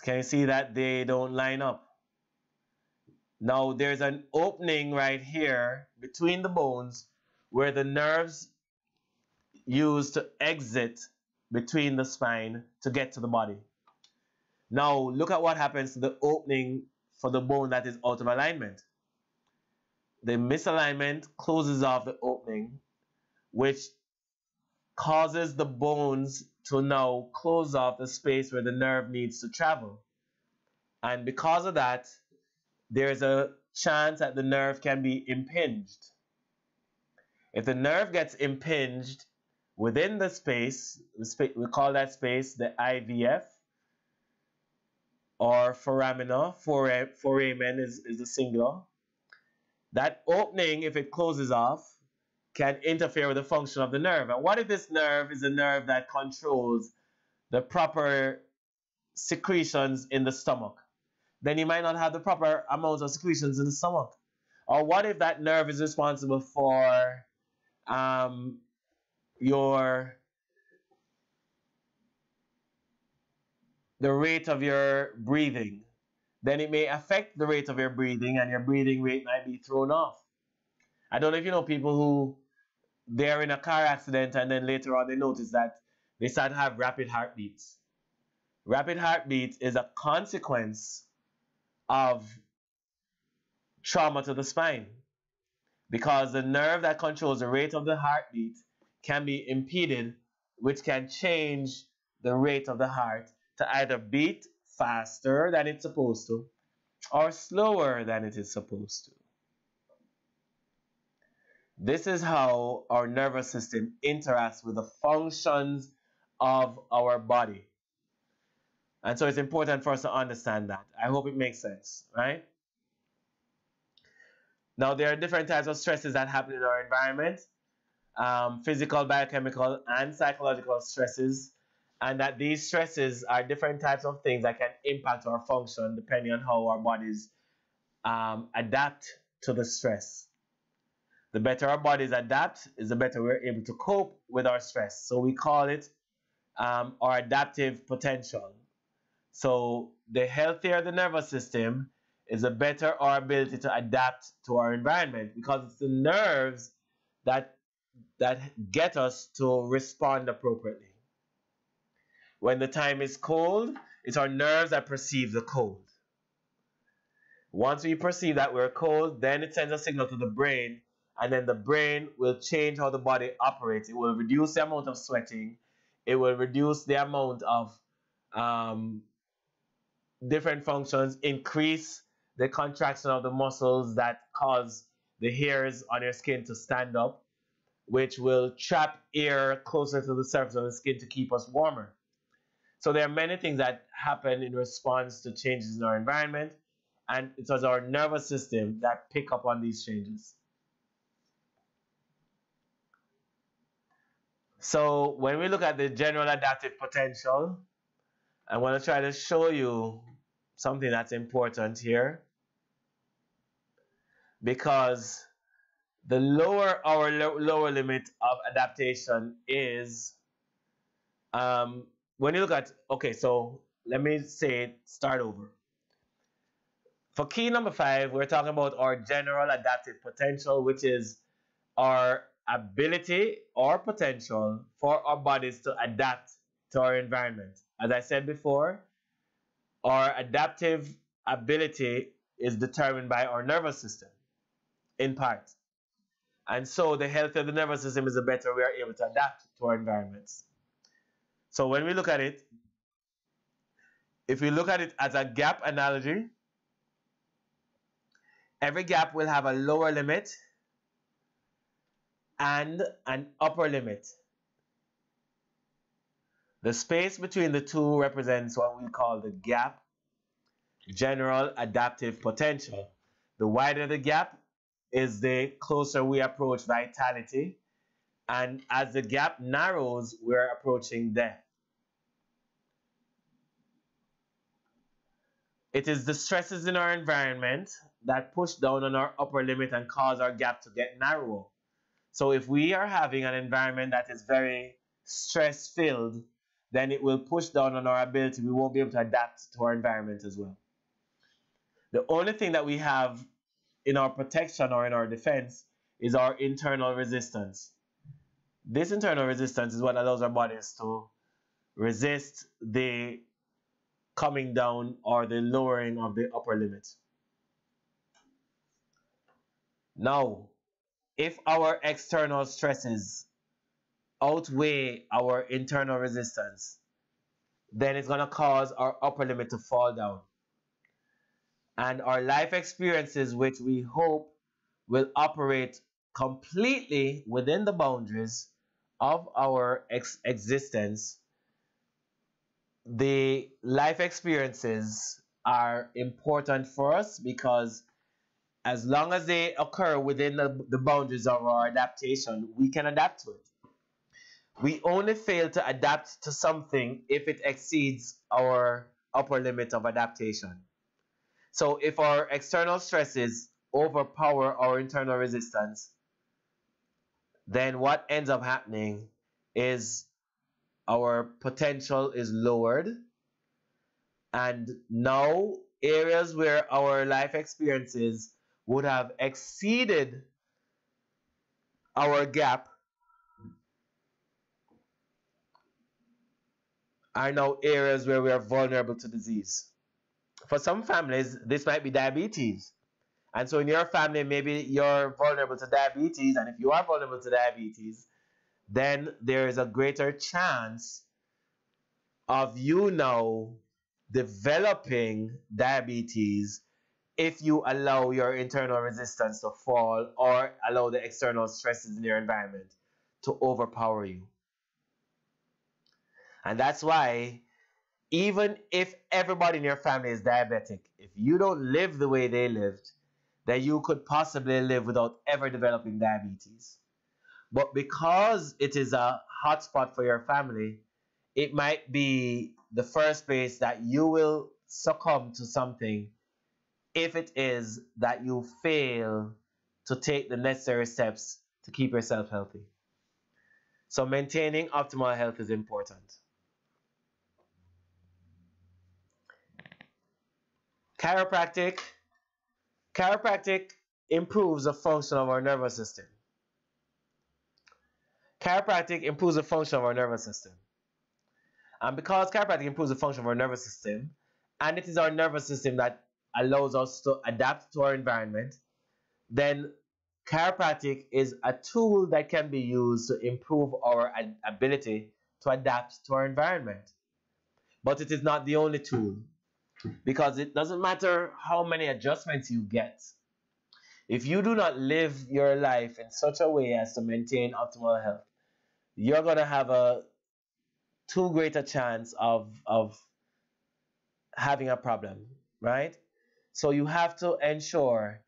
Can you see that they don't line up? Now there's an opening right here between the bones where the nerves use to exit between the spine to get to the body. Now look at what happens to the opening for the bone that is out of alignment. The misalignment closes off the opening, which causes the bones to now close off the space where the nerve needs to travel. And because of that, there's a chance that the nerve can be impinged. If the nerve gets impinged within the space, we call that space the IVF or foramina, foramen is, is the singular. That opening, if it closes off, can interfere with the function of the nerve. And what if this nerve is a nerve that controls the proper secretions in the stomach? Then you might not have the proper amount of secretions in the stomach. Or what if that nerve is responsible for um, your the rate of your breathing, then it may affect the rate of your breathing and your breathing rate might be thrown off. I don't know if you know people who they're in a car accident and then later on they notice that they start to have rapid heartbeats. Rapid heartbeat is a consequence of trauma to the spine because the nerve that controls the rate of the heartbeat can be impeded, which can change the rate of the heart to either beat faster than it's supposed to or slower than it is supposed to. This is how our nervous system interacts with the functions of our body. And so it's important for us to understand that. I hope it makes sense, right? Now, there are different types of stresses that happen in our environment um, physical, biochemical, and psychological stresses and that these stresses are different types of things that can impact our function depending on how our bodies um, adapt to the stress. The better our bodies adapt is the better we're able to cope with our stress. So we call it um, our adaptive potential. So the healthier the nervous system is the better our ability to adapt to our environment because it's the nerves that that get us to respond appropriately. When the time is cold, it's our nerves that perceive the cold. Once we perceive that we're cold, then it sends a signal to the brain, and then the brain will change how the body operates. It will reduce the amount of sweating, it will reduce the amount of um, different functions, increase the contraction of the muscles that cause the hairs on your skin to stand up, which will trap air closer to the surface of the skin to keep us warmer. So there are many things that happen in response to changes in our environment, and it was our nervous system that pick up on these changes. So when we look at the general adaptive potential, I want to try to show you something that's important here. Because the lower our lo lower limit of adaptation is, um, when you look at, okay, so let me say, start over. For key number five, we're talking about our general adaptive potential, which is our ability or potential for our bodies to adapt to our environment. As I said before, our adaptive ability is determined by our nervous system, in part. And so the healthier the nervous system is, the better we are able to adapt to our environments. So when we look at it, if we look at it as a gap analogy, every gap will have a lower limit and an upper limit. The space between the two represents what we call the gap general adaptive potential. The wider the gap is the closer we approach vitality and as the gap narrows, we're approaching death. It is the stresses in our environment that push down on our upper limit and cause our gap to get narrower. So if we are having an environment that is very stress filled, then it will push down on our ability. We won't be able to adapt to our environment as well. The only thing that we have in our protection or in our defense is our internal resistance. This internal resistance is what allows our bodies to resist the coming down or the lowering of the upper limit. Now, if our external stresses outweigh our internal resistance, then it's going to cause our upper limit to fall down. And our life experiences, which we hope will operate completely within the boundaries of our ex existence, the life experiences are important for us because as long as they occur within the, the boundaries of our adaptation, we can adapt to it. We only fail to adapt to something if it exceeds our upper limit of adaptation. So if our external stresses overpower our internal resistance, then what ends up happening is our potential is lowered. And now areas where our life experiences would have exceeded our gap are now areas where we are vulnerable to disease. For some families, this might be diabetes. And so in your family, maybe you're vulnerable to diabetes. And if you are vulnerable to diabetes, then there is a greater chance of you now developing diabetes if you allow your internal resistance to fall or allow the external stresses in your environment to overpower you. And that's why, even if everybody in your family is diabetic, if you don't live the way they lived, then you could possibly live without ever developing diabetes. But because it is a hotspot for your family, it might be the first place that you will succumb to something if it is that you fail to take the necessary steps to keep yourself healthy. So maintaining optimal health is important. Chiropractic. Chiropractic improves the function of our nervous system. Chiropractic improves the function of our nervous system. And because chiropractic improves the function of our nervous system, and it is our nervous system that allows us to adapt to our environment, then chiropractic is a tool that can be used to improve our ability to adapt to our environment. But it is not the only tool because it doesn't matter how many adjustments you get. If you do not live your life in such a way as to maintain optimal health, you're going to have a too great a chance of, of having a problem, right? So you have to ensure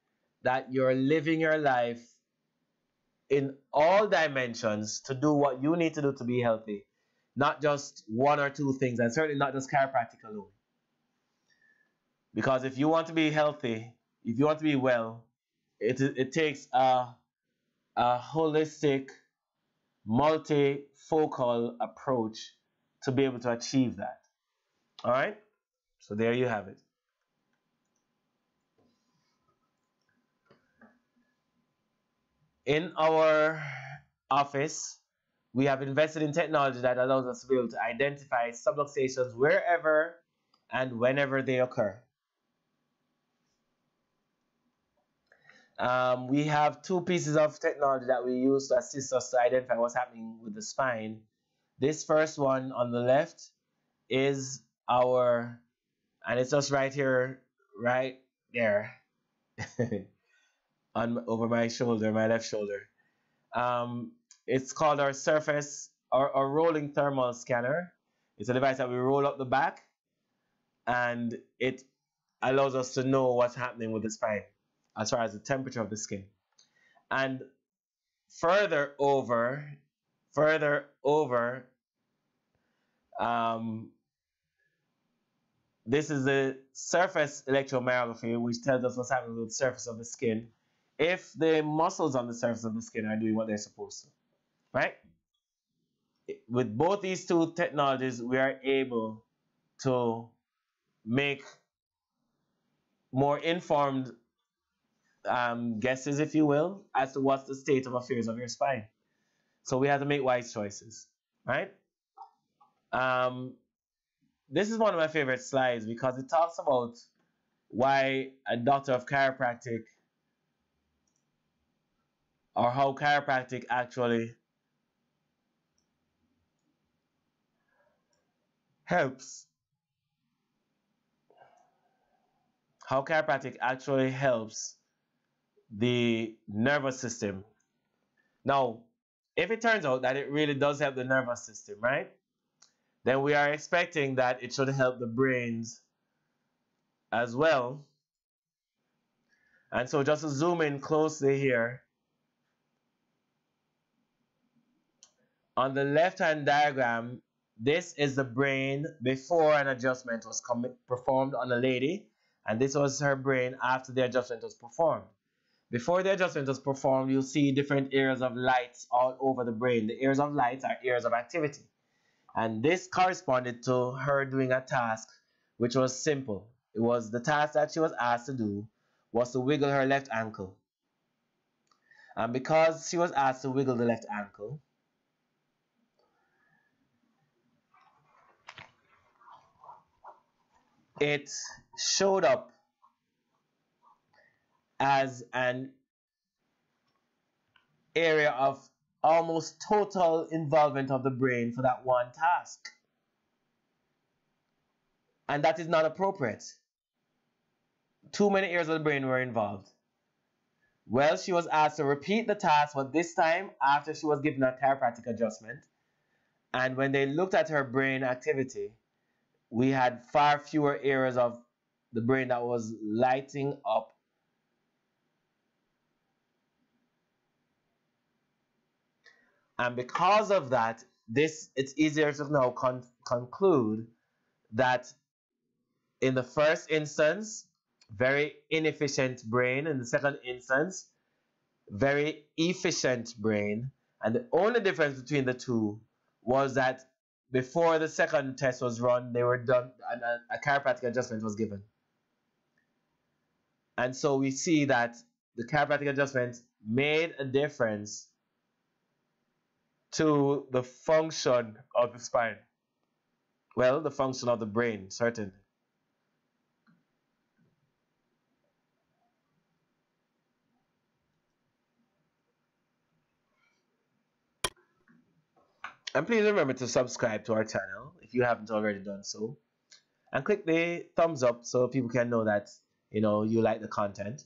that you're living your life in all dimensions to do what you need to do to be healthy, not just one or two things, and certainly not just chiropractic alone. Because if you want to be healthy, if you want to be well, it, it takes a, a holistic multifocal approach to be able to achieve that. All right? So there you have it. In our office, we have invested in technology that allows us to be able to identify subluxations wherever and whenever they occur. Um, we have two pieces of technology that we use to assist us to identify what's happening with the spine. This first one on the left is our, and it's just right here, right there, on over my shoulder, my left shoulder. Um, it's called our surface or our rolling thermal scanner. It's a device that we roll up the back, and it allows us to know what's happening with the spine as far as the temperature of the skin. And further over, further over, um, this is the surface electromyography, which tells us what's happening with the surface of the skin if the muscles on the surface of the skin are doing what they're supposed to, right? With both these two technologies, we are able to make more informed um, guesses, if you will, as to what's the state of affairs of your spine. So we have to make wise choices, right? Um, this is one of my favorite slides because it talks about why a doctor of chiropractic or how chiropractic actually helps how chiropractic actually helps the nervous system now if it turns out that it really does help the nervous system right then we are expecting that it should help the brains as well. And so just to zoom in closely here, on the left-hand diagram, this is the brain before an adjustment was performed on a lady, and this was her brain after the adjustment was performed. Before the adjustment was performed, you'll see different areas of lights all over the brain. The areas of lights are areas of activity. And this corresponded to her doing a task which was simple. It was the task that she was asked to do was to wiggle her left ankle. And because she was asked to wiggle the left ankle, it showed up as an area of almost total involvement of the brain for that one task. And that is not appropriate. Too many areas of the brain were involved. Well, she was asked to repeat the task, but this time after she was given a chiropractic adjustment. And when they looked at her brain activity, we had far fewer areas of the brain that was lighting up And because of that, this it's easier to now con conclude that in the first instance, very inefficient brain. In the second instance, very efficient brain. And the only difference between the two was that before the second test was run, they were done and a, a chiropractic adjustment was given. And so we see that the chiropractic adjustment made a difference to the function of the spine? Well, the function of the brain, certainly. And please remember to subscribe to our channel if you haven't already done so. And click the thumbs up so people can know that you know you like the content.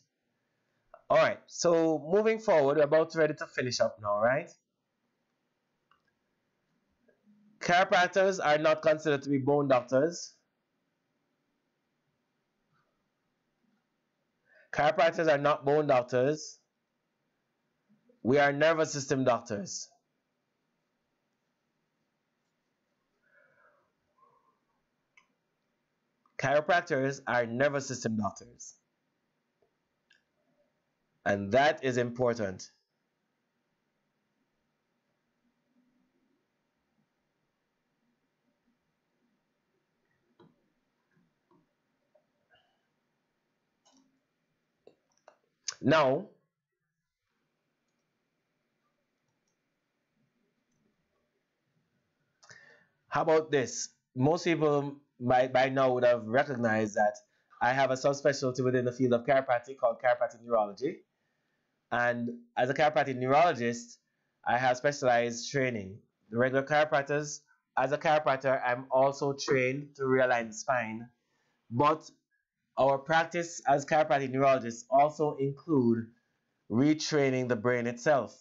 Alright, so moving forward, we're about ready to finish up now, right? Chiropractors are not considered to be bone doctors. Chiropractors are not bone doctors. We are nervous system doctors. Chiropractors are nervous system doctors. And that is important. Now, how about this? Most people by, by now would have recognized that I have a subspecialty within the field of chiropractic called chiropractic neurology. And as a chiropractic neurologist, I have specialized training. The regular chiropractors, as a chiropractor, I'm also trained to realign the spine. But our practice as chiropractic neurologists also include retraining the brain itself.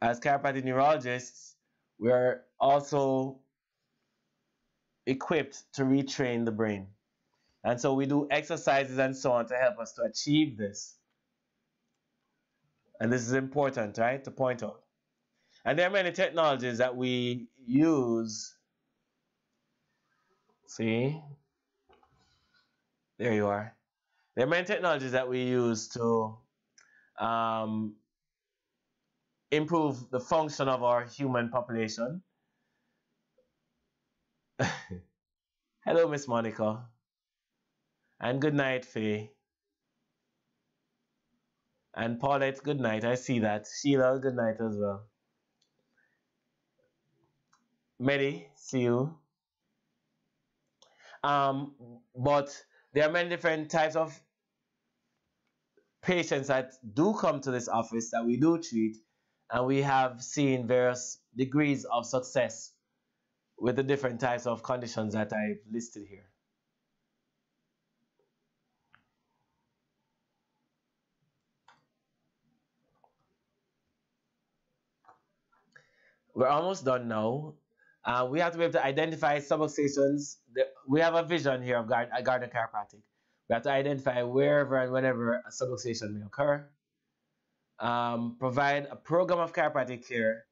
As chiropractic neurologists, we are also equipped to retrain the brain. And so we do exercises and so on to help us to achieve this. And this is important, right, to point out. And there are many technologies that we use See? There you are. There are many technologies that we use to um, improve the function of our human population. Hello, Miss Monica. And good night, Faye. And Paulette, good night. I see that. Sheila, good night as well. Mary, see you. Um, but there are many different types of patients that do come to this office that we do treat, and we have seen various degrees of success with the different types of conditions that I've listed here. We're almost done now. Uh, we have to be able to identify subluxations. We have a vision here of Gardner Chiropractic. We have to identify wherever and whenever a subluxation may occur. Um, provide a program of chiropractic care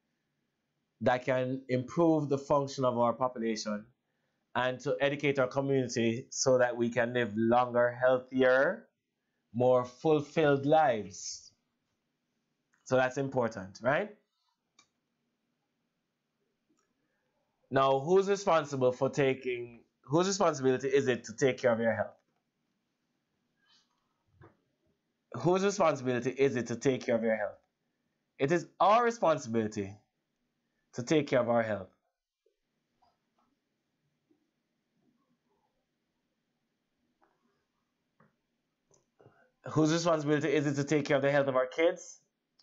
that can improve the function of our population and to educate our community so that we can live longer, healthier, more fulfilled lives. So that's important, right? Now, who's responsible for taking, whose responsibility is it to take care of your health? Whose responsibility is it to take care of your health? It is our responsibility to take care of our health. Whose responsibility is it to take care of the health of our kids?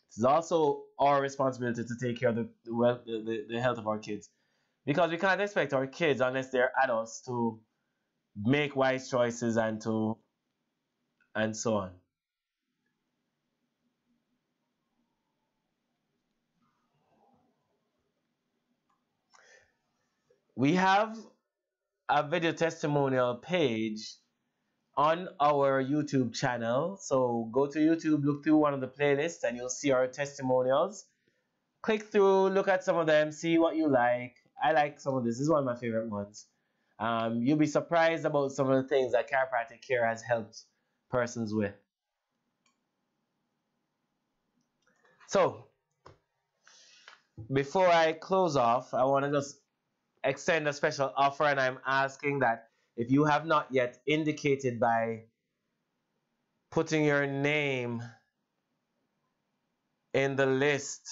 It's also our responsibility to take care of the, the, the, the health of our kids. Because we can't expect our kids, unless they're adults, to make wise choices and to and so on. We have a video testimonial page on our YouTube channel. So go to YouTube, look through one of the playlists, and you'll see our testimonials. Click through, look at some of them, see what you like, I like some of this. This is one of my favorite ones. Um, you'll be surprised about some of the things that chiropractic care has helped persons with. So, before I close off, I want to just extend a special offer, and I'm asking that if you have not yet indicated by putting your name in the list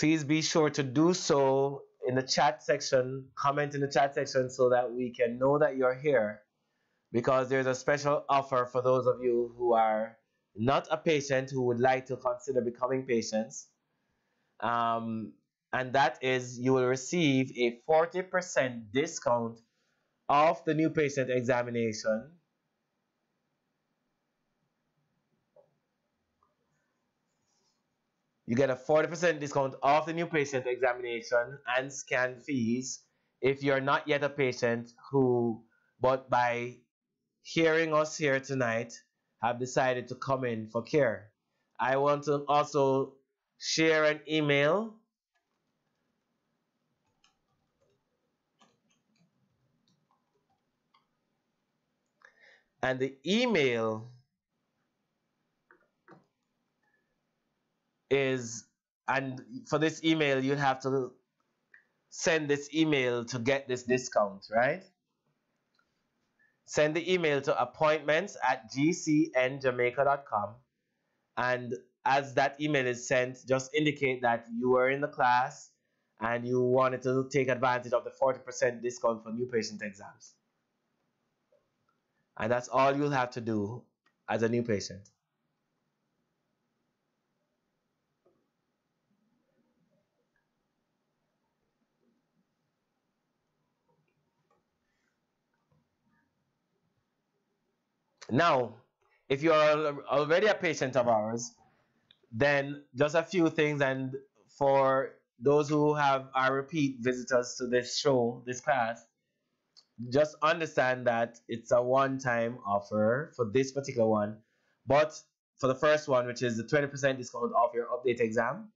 please be sure to do so in the chat section, comment in the chat section so that we can know that you're here because there's a special offer for those of you who are not a patient who would like to consider becoming patients. Um, and that is you will receive a 40% discount off the new patient examination You get a 40% discount off the new patient examination and scan fees if you're not yet a patient who, but by hearing us here tonight, have decided to come in for care. I want to also share an email and the email is and for this email you have to send this email to get this discount right? Send the email to appointments at gcnjamaica.com and as that email is sent just indicate that you were in the class and you wanted to take advantage of the 40% discount for new patient exams. And that's all you'll have to do as a new patient Now, if you are already a patient of ours, then just a few things. And for those who have are repeat visitors to this show, this class, just understand that it's a one-time offer for this particular one. But for the first one, which is the 20% discount off your update exam,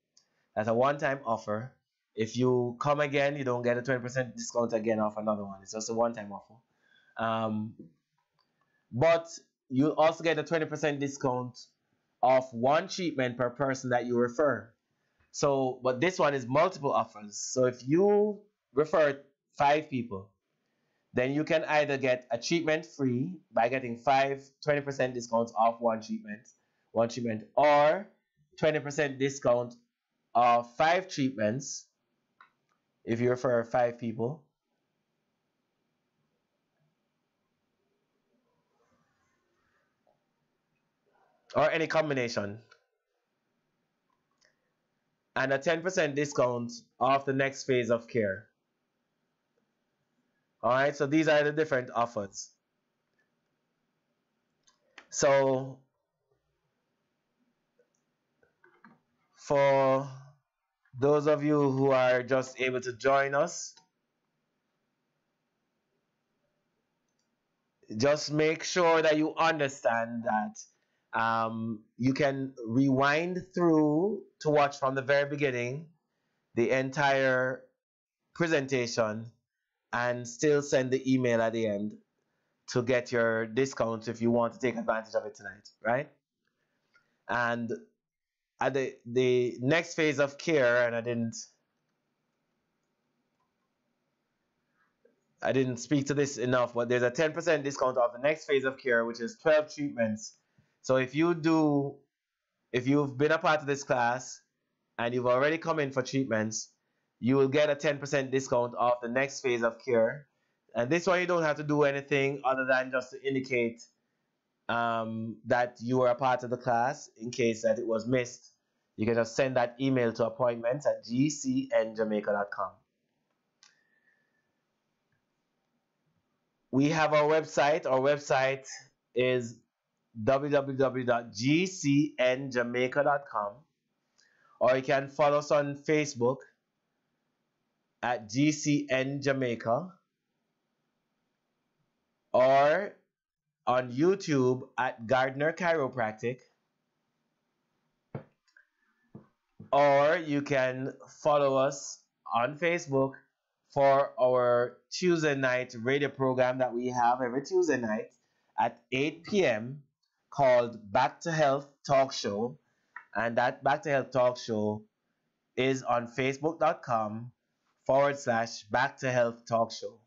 that's a one-time offer. If you come again, you don't get a 20% discount again off another one. It's just a one-time offer. Um, but you also get a 20% discount off one treatment per person that you refer. So, but this one is multiple offers. So if you refer five people, then you can either get a treatment free by getting five 20% discounts off one treatment, one treatment, or 20% discount of five treatments if you refer five people. Or any combination. And a 10% discount off the next phase of care. Alright, so these are the different offers. So for those of you who are just able to join us, just make sure that you understand that um, you can rewind through to watch from the very beginning the entire presentation and still send the email at the end to get your discount if you want to take advantage of it tonight, right? And at the the next phase of care, and I didn't I didn't speak to this enough, but there's a 10% discount off the next phase of care, which is 12 treatments. So if you do, if you've been a part of this class and you've already come in for treatments, you will get a 10% discount off the next phase of care. And this one you don't have to do anything other than just to indicate um, that you are a part of the class in case that it was missed. You can just send that email to appointments at gcnjamaica.com. We have our website. Our website is www.gcnjamaica.com or you can follow us on Facebook at GCN Jamaica or on YouTube at Gardner Chiropractic or you can follow us on Facebook for our Tuesday night radio program that we have every Tuesday night at 8 p.m. called Back to Health Talk Show. And that Back to Health Talk Show is on facebook.com forward slash back to health talk show.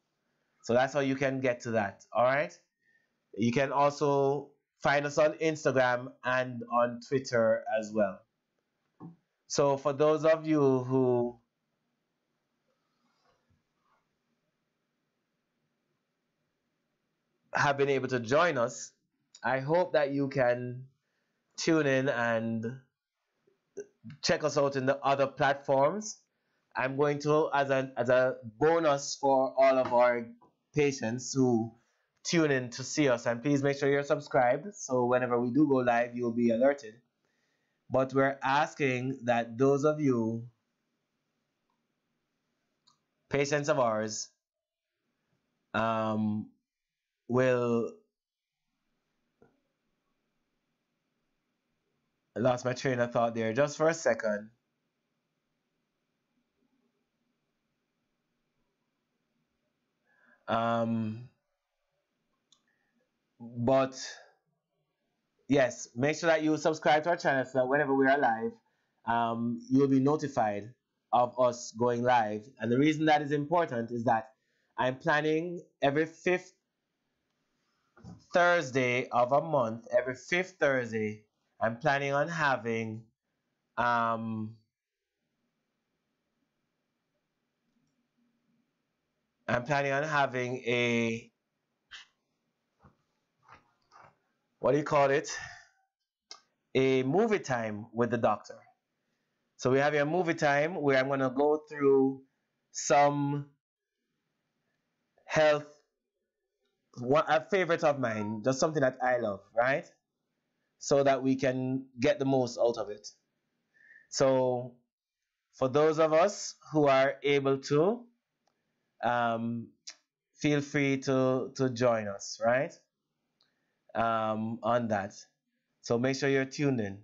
So that's how you can get to that. All right. You can also find us on Instagram and on Twitter as well. So for those of you who have been able to join us, I hope that you can tune in and check us out in the other platforms I'm going to, as a, as a bonus for all of our patients who tune in to see us, and please make sure you're subscribed so whenever we do go live, you'll be alerted. But we're asking that those of you, patients of ours, um, will I lost my train of thought there just for a second. Um, but yes, make sure that you subscribe to our channel so that whenever we are live, um, you will be notified of us going live. And the reason that is important is that I'm planning every fifth Thursday of a month, every fifth Thursday, I'm planning on having um, I'm planning on having a what do you call it? A movie time with the doctor. So we're having a movie time where I'm gonna go through some health one a favorite of mine, just something that I love, right? So that we can get the most out of it. So for those of us who are able to um, feel free to to join us, right? Um, on that. So make sure you're tuned in.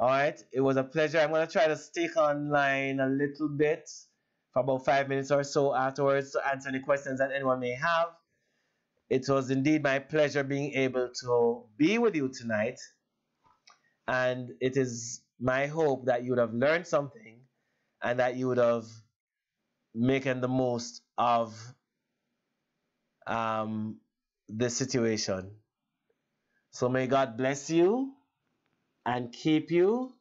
All right. It was a pleasure. I'm gonna try to stick online a little bit for about five minutes or so afterwards to answer any questions that anyone may have. It was indeed my pleasure being able to be with you tonight. And it is my hope that you would have learned something and that you would have making the most of um, the situation. So may God bless you and keep you